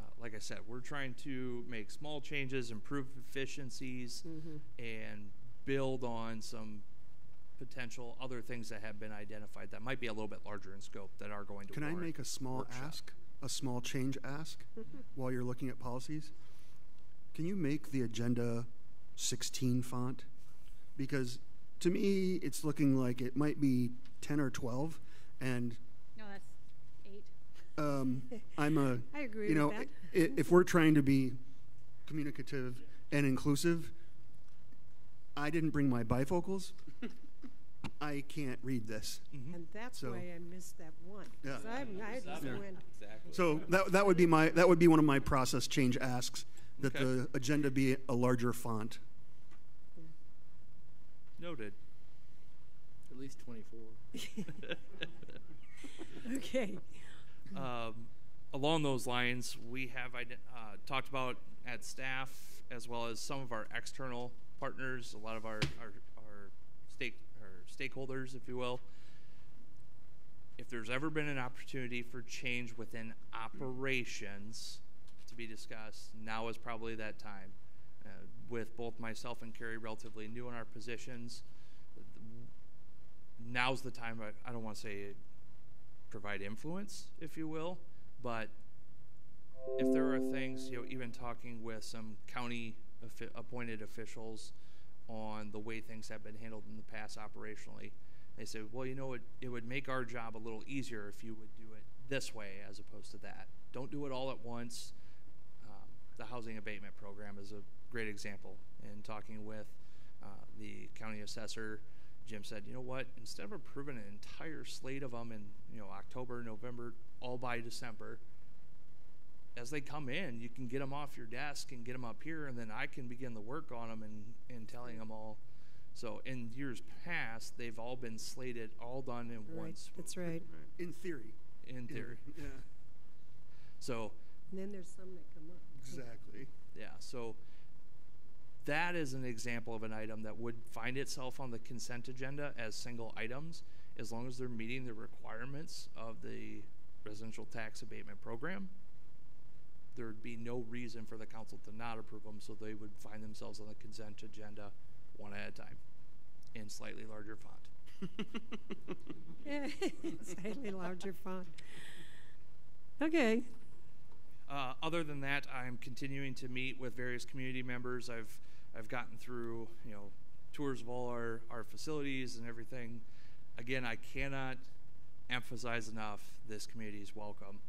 Speaker 8: Uh, like I said, we're trying to make small changes, improve efficiencies, and build on some potential other things that have been identified that might be a little bit larger in scope that are going to
Speaker 3: Can I make a small
Speaker 8: workshop.
Speaker 3: ask, a small change ask, while you're looking at policies? Can you make the agenda 16 font? Because to me, it's looking like it might be 10 or 12, and
Speaker 7: No, that's eight.
Speaker 3: um, I'm a,
Speaker 1: I agree
Speaker 3: you know,
Speaker 1: with that.
Speaker 3: i- if we're trying to be communicative and inclusive, I didn't bring my bifocals. I can't read this.
Speaker 1: And that's
Speaker 3: So-
Speaker 1: why I missed that one. 'cause
Speaker 3: Yeah.
Speaker 1: I'm- I just
Speaker 3: Yeah.
Speaker 1: went,
Speaker 4: Exactly.
Speaker 3: So that, that would be my that would be one of my process change asks that
Speaker 8: Okay.
Speaker 3: the agenda be a larger font.
Speaker 8: Noted.
Speaker 9: At least twenty-four.
Speaker 1: okay.
Speaker 8: Um, along those lines, we have ide- uh, talked about at staff as well as some of our external partners, a lot of our our, our stake our stakeholders, if you will. If there's ever been an opportunity for change within operations to be discussed, now is probably that time. Uh, with both myself and Carrie relatively new in our positions, now's the time, I, I don't want to say provide influence, if you will, but if there are things, you know, even talking with some county appointed officials on the way things have been handled in the past operationally, they said, well, you know, it, it would make our job a little easier if you would do it this way as opposed to that. Don't do it all at once. Um, the housing abatement program is a great example. In talking with uh, the county assessor, Jim said, you know what? Instead of approving an entire slate of them in you know October, November, all by December, as they come in, you can get them off your desk and get them up here, and then I can begin the work on them and, and telling them all. So in years past, they've all been slated, all done in
Speaker 1: Right,
Speaker 8: one swoop.
Speaker 1: that's right.
Speaker 3: In theory.
Speaker 8: In theory.
Speaker 3: Yeah.
Speaker 8: So
Speaker 1: And then there's some that come up.
Speaker 3: Exactly.
Speaker 8: yeah, so that is an example of an item that would find itself on the consent agenda as single items, as long as they're meeting the requirements of the residential tax abatement program. There would be no reason for the council to not approve them, so they would find themselves on the consent agenda one at a time in slightly larger font.
Speaker 1: Slightly larger font. Okay,
Speaker 8: Uh, other than that, I'm continuing to meet with various community members. I've I've gotten through you know tours of all our, our facilities and everything. Again, I cannot emphasize enough this community is welcome.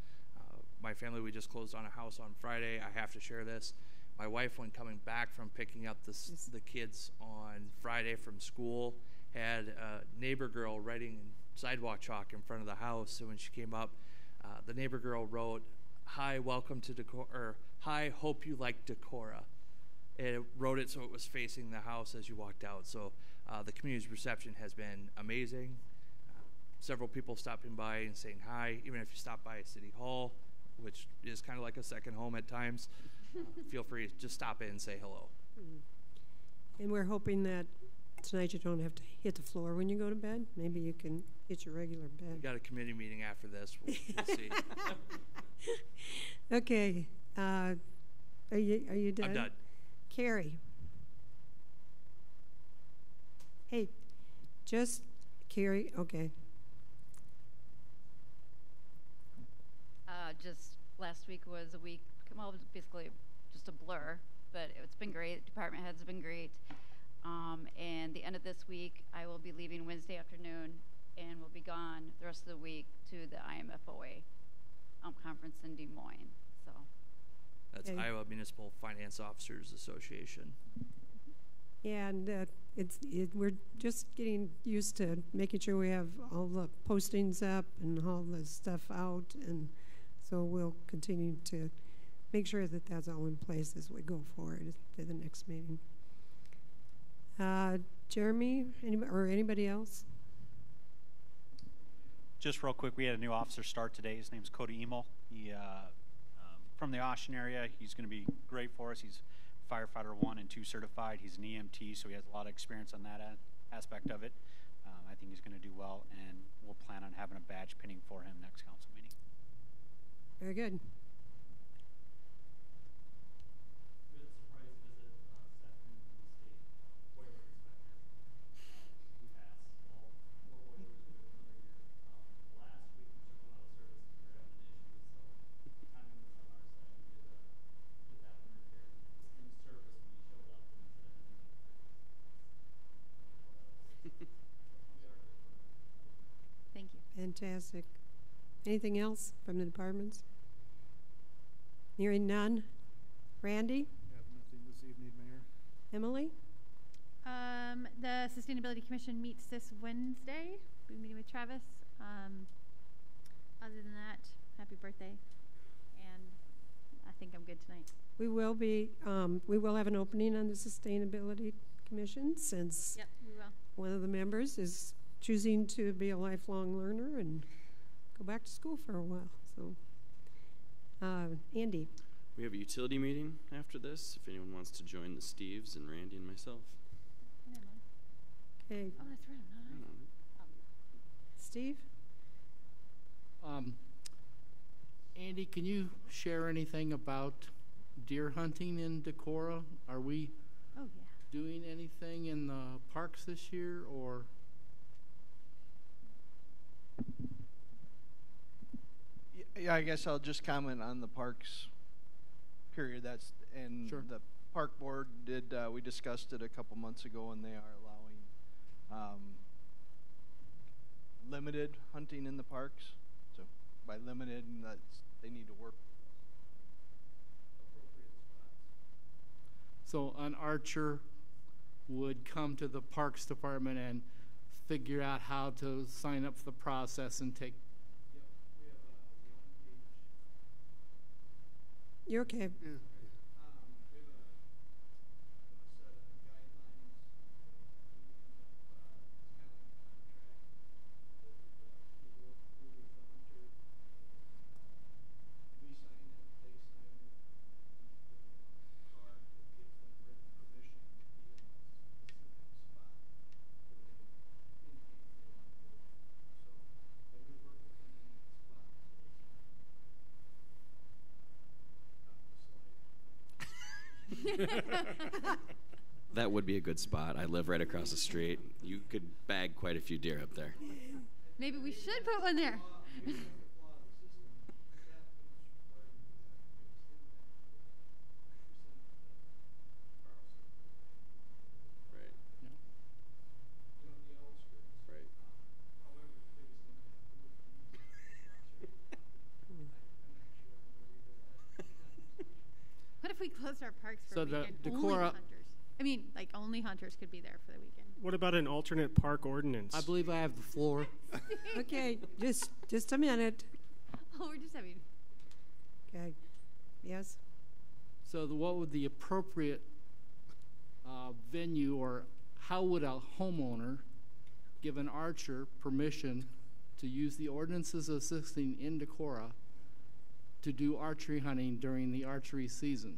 Speaker 8: My family, we just closed on a house on Friday. I have to share this. My wife, when coming back from picking up the, the kids on Friday from school, had a neighbor girl writing sidewalk chalk in front of the house. So when she came up, uh, the neighbor girl wrote, "Hi, welcome to Decor," or "Hi, hope you like Decorah." And it wrote it so it was facing the house as you walked out. So uh, the community's reception has been amazing. Uh, several people stopping by and saying hi. Even if you stop by City Hall, which is kind of like a second home at times, uh, feel free to just stop in and say hello.
Speaker 1: and we're hoping that tonight you don't have to hit the floor when you go to bed. Maybe you can hit your regular bed.
Speaker 8: We
Speaker 1: bed.
Speaker 8: got a committee meeting after this. We'll, we'll see.
Speaker 1: Okay, uh, are you, are you done?
Speaker 8: I'm done.
Speaker 1: Carrie. Hey, just Carrie, okay.
Speaker 13: Uh, just last week was a week, well, it was basically just a blur, but it's been great. Department heads have been great. Um, and the end of this week, I will be leaving Wednesday afternoon and will be gone the rest of the week to the IMFOA um, conference in Des Moines. So,
Speaker 8: That's
Speaker 1: Okay.
Speaker 8: Iowa Municipal Finance Officers Association.
Speaker 1: And uh, it's, it, we're just getting used to making sure we have all the postings up and all the stuff out. And so we'll continue to make sure that that's all in place as we go forward to the next meeting. Uh, Jeremy, anybody, or anybody else?
Speaker 14: Just real quick, we had a new officer start today. His name's Cody Emel. He uh, um, from the Austin area. He's going to be great for us. He's firefighter one and two certified. He's an EMT, so he has a lot of experience on that aspect of it. Um, I think he's going to do well, and we'll plan on having a badge pinning for him next council.
Speaker 1: Very good.
Speaker 13: thank you.
Speaker 1: Fantastic. Anything else from the departments? Hearing none. Randy?
Speaker 12: Have nothing this evening, Mayor.
Speaker 1: Emily?
Speaker 7: Um, the Sustainability Commission meets this Wednesday. We'll be meeting with Travis. Um, other than that, happy birthday. And I think I'm good tonight.
Speaker 1: We will be, um, we will have an opening on the Sustainability Commission since
Speaker 7: Yep, we will.
Speaker 1: one of the members is choosing to be a lifelong learner and go back to school for a while. So, uh, Andy?
Speaker 4: We have a utility meeting after this. If anyone wants to join the Steves and Randy and myself.
Speaker 1: Okay,
Speaker 7: Oh, that's right. I'm not on.
Speaker 1: Steve?
Speaker 9: Um, Andy, can you share anything about deer hunting in Decorah? Are we,
Speaker 7: Oh,
Speaker 9: doing anything in the parks this year, or?
Speaker 15: Y- Yeah, I guess I'll just comment on the parks period. That's, and
Speaker 9: Sure.
Speaker 15: the park board did, uh, we discussed it a couple months ago and they are allowing, um, limited hunting in the parks. So by limited, and that's, they need to work
Speaker 9: So an archer would come to the Parks Department and figure out how to sign up for the process and take.
Speaker 1: You're okay.
Speaker 4: That would be a good spot. I live right across the street. You could bag quite a few deer up there.
Speaker 7: Maybe we should put one there.
Speaker 4: Right. Right.
Speaker 7: What if we closed our parks for
Speaker 9: So
Speaker 7: a
Speaker 9: the
Speaker 7: weekend? Only
Speaker 9: Decorah-
Speaker 7: hunters. I mean, like only hunters could be there for the weekend.
Speaker 2: What about an alternate park ordinance?
Speaker 9: I believe I have the floor.
Speaker 1: Okay, just, just a minute.
Speaker 7: Oh, we're just having.
Speaker 1: Okay. Yes?
Speaker 9: So the, what would the appropriate uh, venue or how would a homeowner give an archer permission to use the ordinances assisting in Decorah to do archery hunting during the archery season?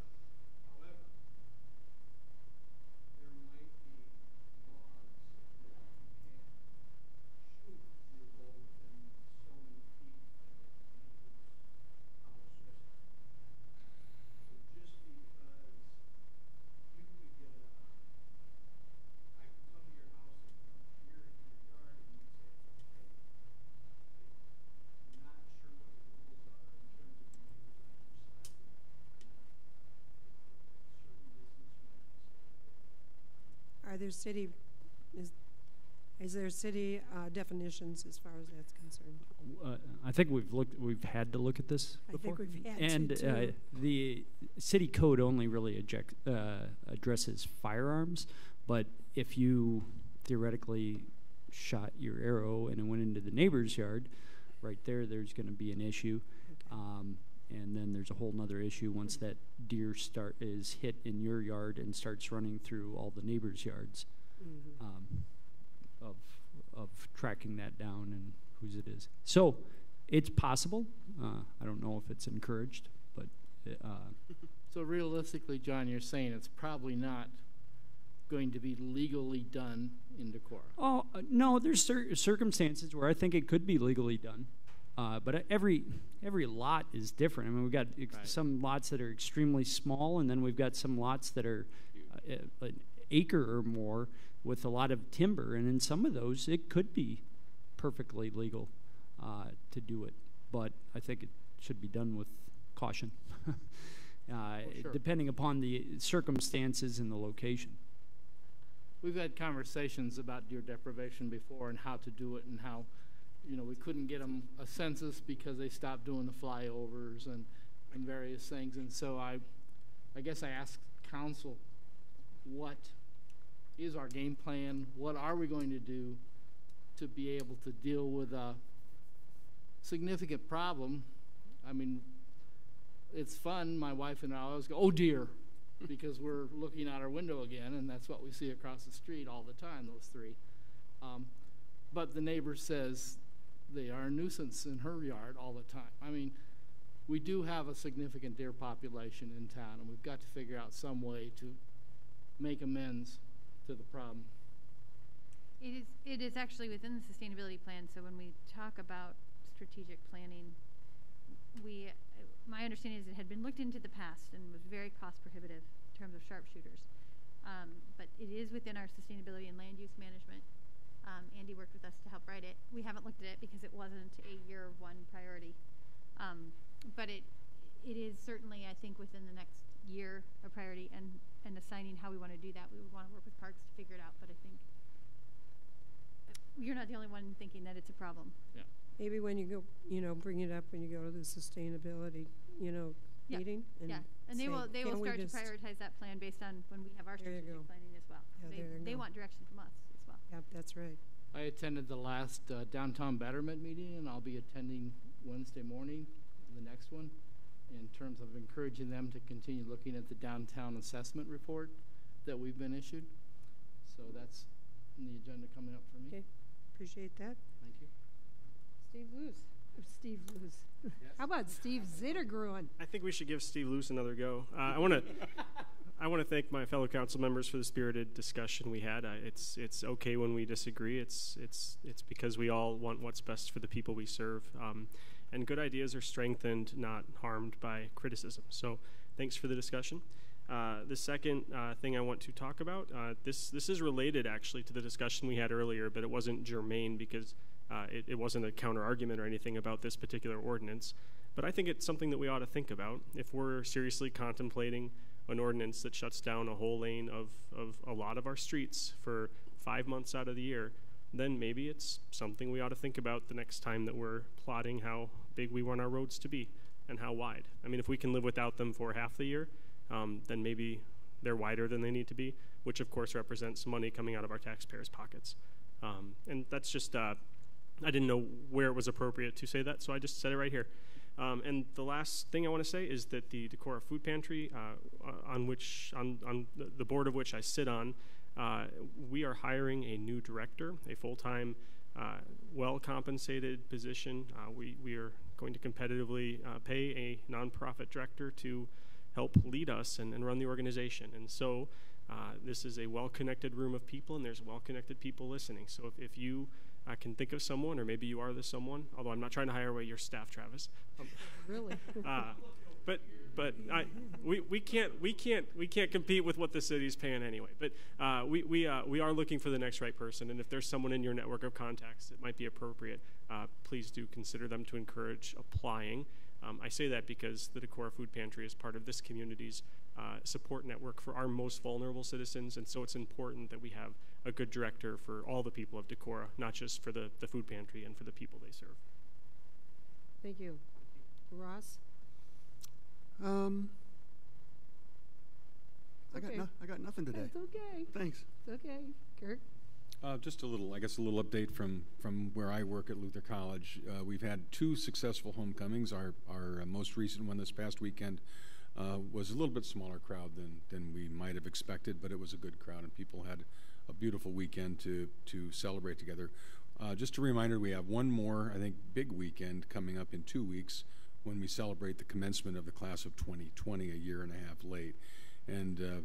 Speaker 1: there city, is, is there city uh, definitions as far as that's concerned?
Speaker 16: Uh, I think we've looked, we've had to look at this
Speaker 1: I
Speaker 16: before.
Speaker 1: think we've had to,
Speaker 16: and uh, the city code only really eject, uh, addresses firearms, but if you theoretically shot your arrow and it went into the neighbor's yard, right there, there's going to be an issue. Um, and then there's a whole nother issue once that deer start is hit in your yard and starts running through all the neighbors' yards
Speaker 1: Mhm.
Speaker 16: um, of of tracking that down and whose it is. So it's possible. Uh, I don't know if it's encouraged, but uh,
Speaker 9: So realistically, John, you're saying it's probably not going to be legally done in Decorah.
Speaker 16: oh uh, no, there's cir- circumstances where I think it could be legally done. Uh, but every every lot is different. I mean, we've got ex-
Speaker 9: Right.
Speaker 16: some lots that are extremely small, and then we've got some lots that are uh, uh, an acre or more with a lot of timber. And in some of those, it could be perfectly legal uh, to do it. But I think it should be done with caution, uh,
Speaker 9: sure.
Speaker 16: depending upon the circumstances and the location.
Speaker 9: We've had conversations about deer deprivation before and how to do it and how, you know, we couldn't get them a census because they stopped doing the flyovers and, and various things. And so I, I guess I asked council, what is our game plan? What are we going to do to be able to deal with a significant problem? I mean, it's fun. My wife and I always go, oh dear, because we're looking out our window again, and that's what we see across the street all the time, those three. Um, but the neighbor says they are a nuisance in her yard all the time. I mean, we do have a significant deer population in town, and we've got to figure out some way to make amends to the problem.
Speaker 7: It is, it is actually within the sustainability plan, so when we talk about strategic planning, we, my understanding is it had been looked into the past and was very cost prohibitive in terms of sharpshooters. Um, but it is within our sustainability and land use management. Um, Andy worked with us to help write it. We haven't looked at it because it wasn't a year one priority. Um, but it, it is certainly, I think, within the next year a priority and, and assigning how we want to do that. We would want to work with parks to figure it out, but I think you're not the only one thinking that it's a problem.
Speaker 9: Yeah.
Speaker 1: Maybe when you go, you know, bring it up when you go to the sustainability, you know,
Speaker 7: Yeah.
Speaker 1: meeting.
Speaker 7: yeah, and they will they will
Speaker 1: "Can
Speaker 7: start to prioritize that plan based on when we have our strategic planning as well.
Speaker 1: Yeah,
Speaker 7: they they want direction from us as well.
Speaker 1: Yep, that's right.
Speaker 9: I attended the last uh, downtown betterment meeting, and I'll be attending Wednesday morning, the next one, in terms of encouraging them to continue looking at the downtown assessment report that we've been issued. So that's in the agenda coming up for me.
Speaker 1: Okay, appreciate that.
Speaker 9: Thank you.
Speaker 1: Steve Luce. Uh, Steve Luce. How about Steve Zittergruen?
Speaker 2: I think we should give Steve Luce another go. Uh, I want to. I want to thank my fellow council members for the spirited discussion we had. Uh, it's it's okay when we disagree. It's it's it's because we all want what's best for the people we serve. Um, and good ideas are strengthened, not harmed by criticism. So, thanks for the discussion. Uh, the second uh, thing I want to talk about uh, this this is related actually to the discussion we had earlier, but it wasn't germane because uh, it, it wasn't a counter argument or anything about this particular ordinance. But I think it's something that we ought to think about if we're seriously contemplating an ordinance that shuts down a whole lane of, of a lot of our streets for five months out of the year, then maybe it's something we ought to think about the next time that we're plotting how big we want our roads to be and how wide. I mean, if we can live without them for half the year, um, then maybe they're wider than they need to be, which of course represents money coming out of our taxpayers' pockets. Um, and that's just, uh, I didn't know where it was appropriate to say that, so I just said it right here. Um, and the last thing I want to say is that the Decorah Food Pantry, uh, on which on, on the- the board of which I sit on, uh, we are hiring a new director, a full-time, uh, well-compensated position. Uh, we we are going to competitively uh, pay a nonprofit director to help lead us and, and run the organization. And so. Uh, this is a well-connected room of people, and there's well-connected people listening. So if, if you uh, can think of someone, or maybe you are the someone, although I'm not trying to hire away your staff, Travis. Um,
Speaker 1: Really?
Speaker 2: uh, but but I, we, we can't we can't we can't compete with what the city's paying anyway. But uh, we we uh, we are looking for the next right person, and if there's someone in your network of contacts that might be appropriate, uh, please do consider them to encourage applying. Um, I say that because the Decorah Food Pantry is part of this community's uh, support network for our most vulnerable citizens, and so it's important that we have a good director for all the people of Decorah, not just for the, the food pantry and for the people they serve.
Speaker 1: Thank you. Ross?
Speaker 3: Um, I got no, I got nothing today.
Speaker 1: It's okay.
Speaker 3: Thanks.
Speaker 1: It's okay. Kirk?
Speaker 10: Uh, just a little, I guess, a little update from from where I work at Luther College. Uh, we've had two successful homecomings. Our our uh, most recent one this past weekend uh, was a little bit smaller crowd than than we might have expected, but it was a good crowd, and people had a beautiful weekend to to celebrate together. Uh, just a reminder, we have one more, I think, big weekend coming up in two weeks when we celebrate the commencement of the class of 2020, a year and a half late, and uh,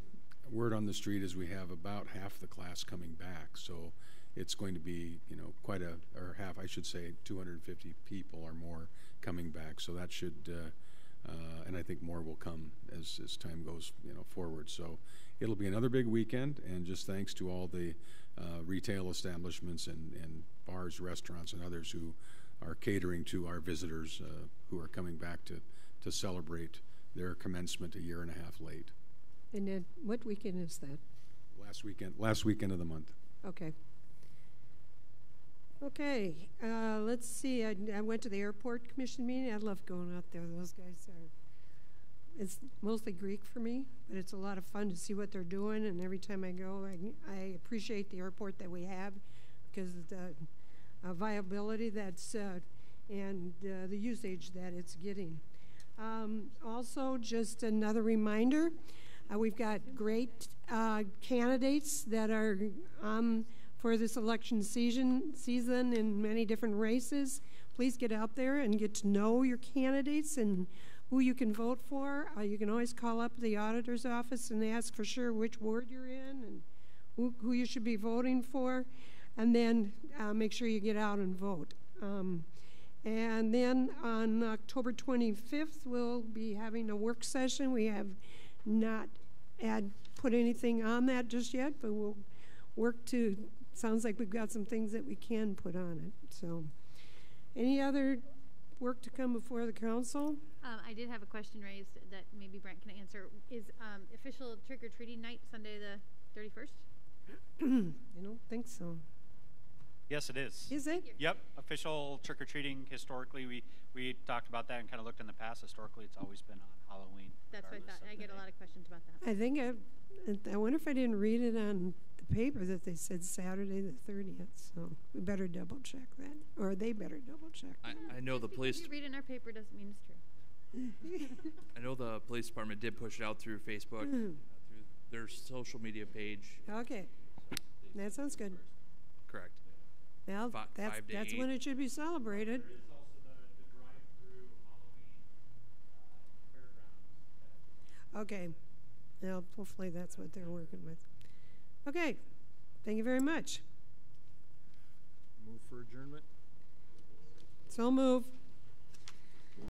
Speaker 10: word on the street is we have about half the class coming back. So it's going to be, you know, quite a, or half, I should say, 250 people or more coming back. So that should, uh, uh, and I think more will come as, as time goes, you know, forward. So it'll be another big weekend, and just thanks to all the uh, retail establishments and, and bars, restaurants, and others who are catering to our visitors uh, who are coming back to, to celebrate their commencement a year and a half late.
Speaker 1: And then, what weekend is that?
Speaker 10: Last weekend, last weekend of the month.
Speaker 1: Okay. Okay, uh, let's see, I, I went to the airport commission meeting, I love going out there, those guys are, it's mostly Greek for me, but it's a lot of fun to see what they're doing, and every time I go, I, I appreciate the airport that we have, because the uh, viability that's, uh, and uh, the usage that it's getting. Um, also, just another reminder, uh, we've got great uh, candidates that are um, for this election season, season in many different races. please get out there and get to know your candidates and who you can vote for. Uh, you can always call up the auditor's office and ask for sure which ward you're in and who, who you should be voting for, and then uh, make sure you get out and vote. Um, and then on October 25th, we'll be having a work session. We have not put anything on that just yet, but we'll work to, sounds like we've got some things that we can put on it. So, any other work to come before the council?
Speaker 7: Um, I did have a question raised that maybe Brent can answer. Is um, official trick or treating night Sunday the 31st?
Speaker 1: I don't think so.
Speaker 14: Yes, it is.
Speaker 1: Is it?
Speaker 14: Yep. Official trick or treating. Historically, we we talked about that and kind of looked in the past. Historically, it's always been on Halloween.
Speaker 7: That's what I thought. I
Speaker 14: the
Speaker 7: get a lot of questions about that.
Speaker 1: I think I, I wonder if I didn't read it on the paper that they said Saturday the 30th. So we better double check that, or they better double check.
Speaker 8: I, I know the police.
Speaker 7: If you read in our paper doesn't mean it's true.
Speaker 8: I know the police department did push it out through Facebook,
Speaker 1: Mhm.
Speaker 8: uh, through their social media page.
Speaker 1: Okay, that sounds good.
Speaker 8: Correct.
Speaker 1: Well,
Speaker 8: Fi-
Speaker 1: that's that's
Speaker 8: eight.
Speaker 1: when it should be celebrated. Okay. Now, hopefully that's what they're working with. Okay. Thank you very much.
Speaker 12: Move for adjournment?
Speaker 1: So move.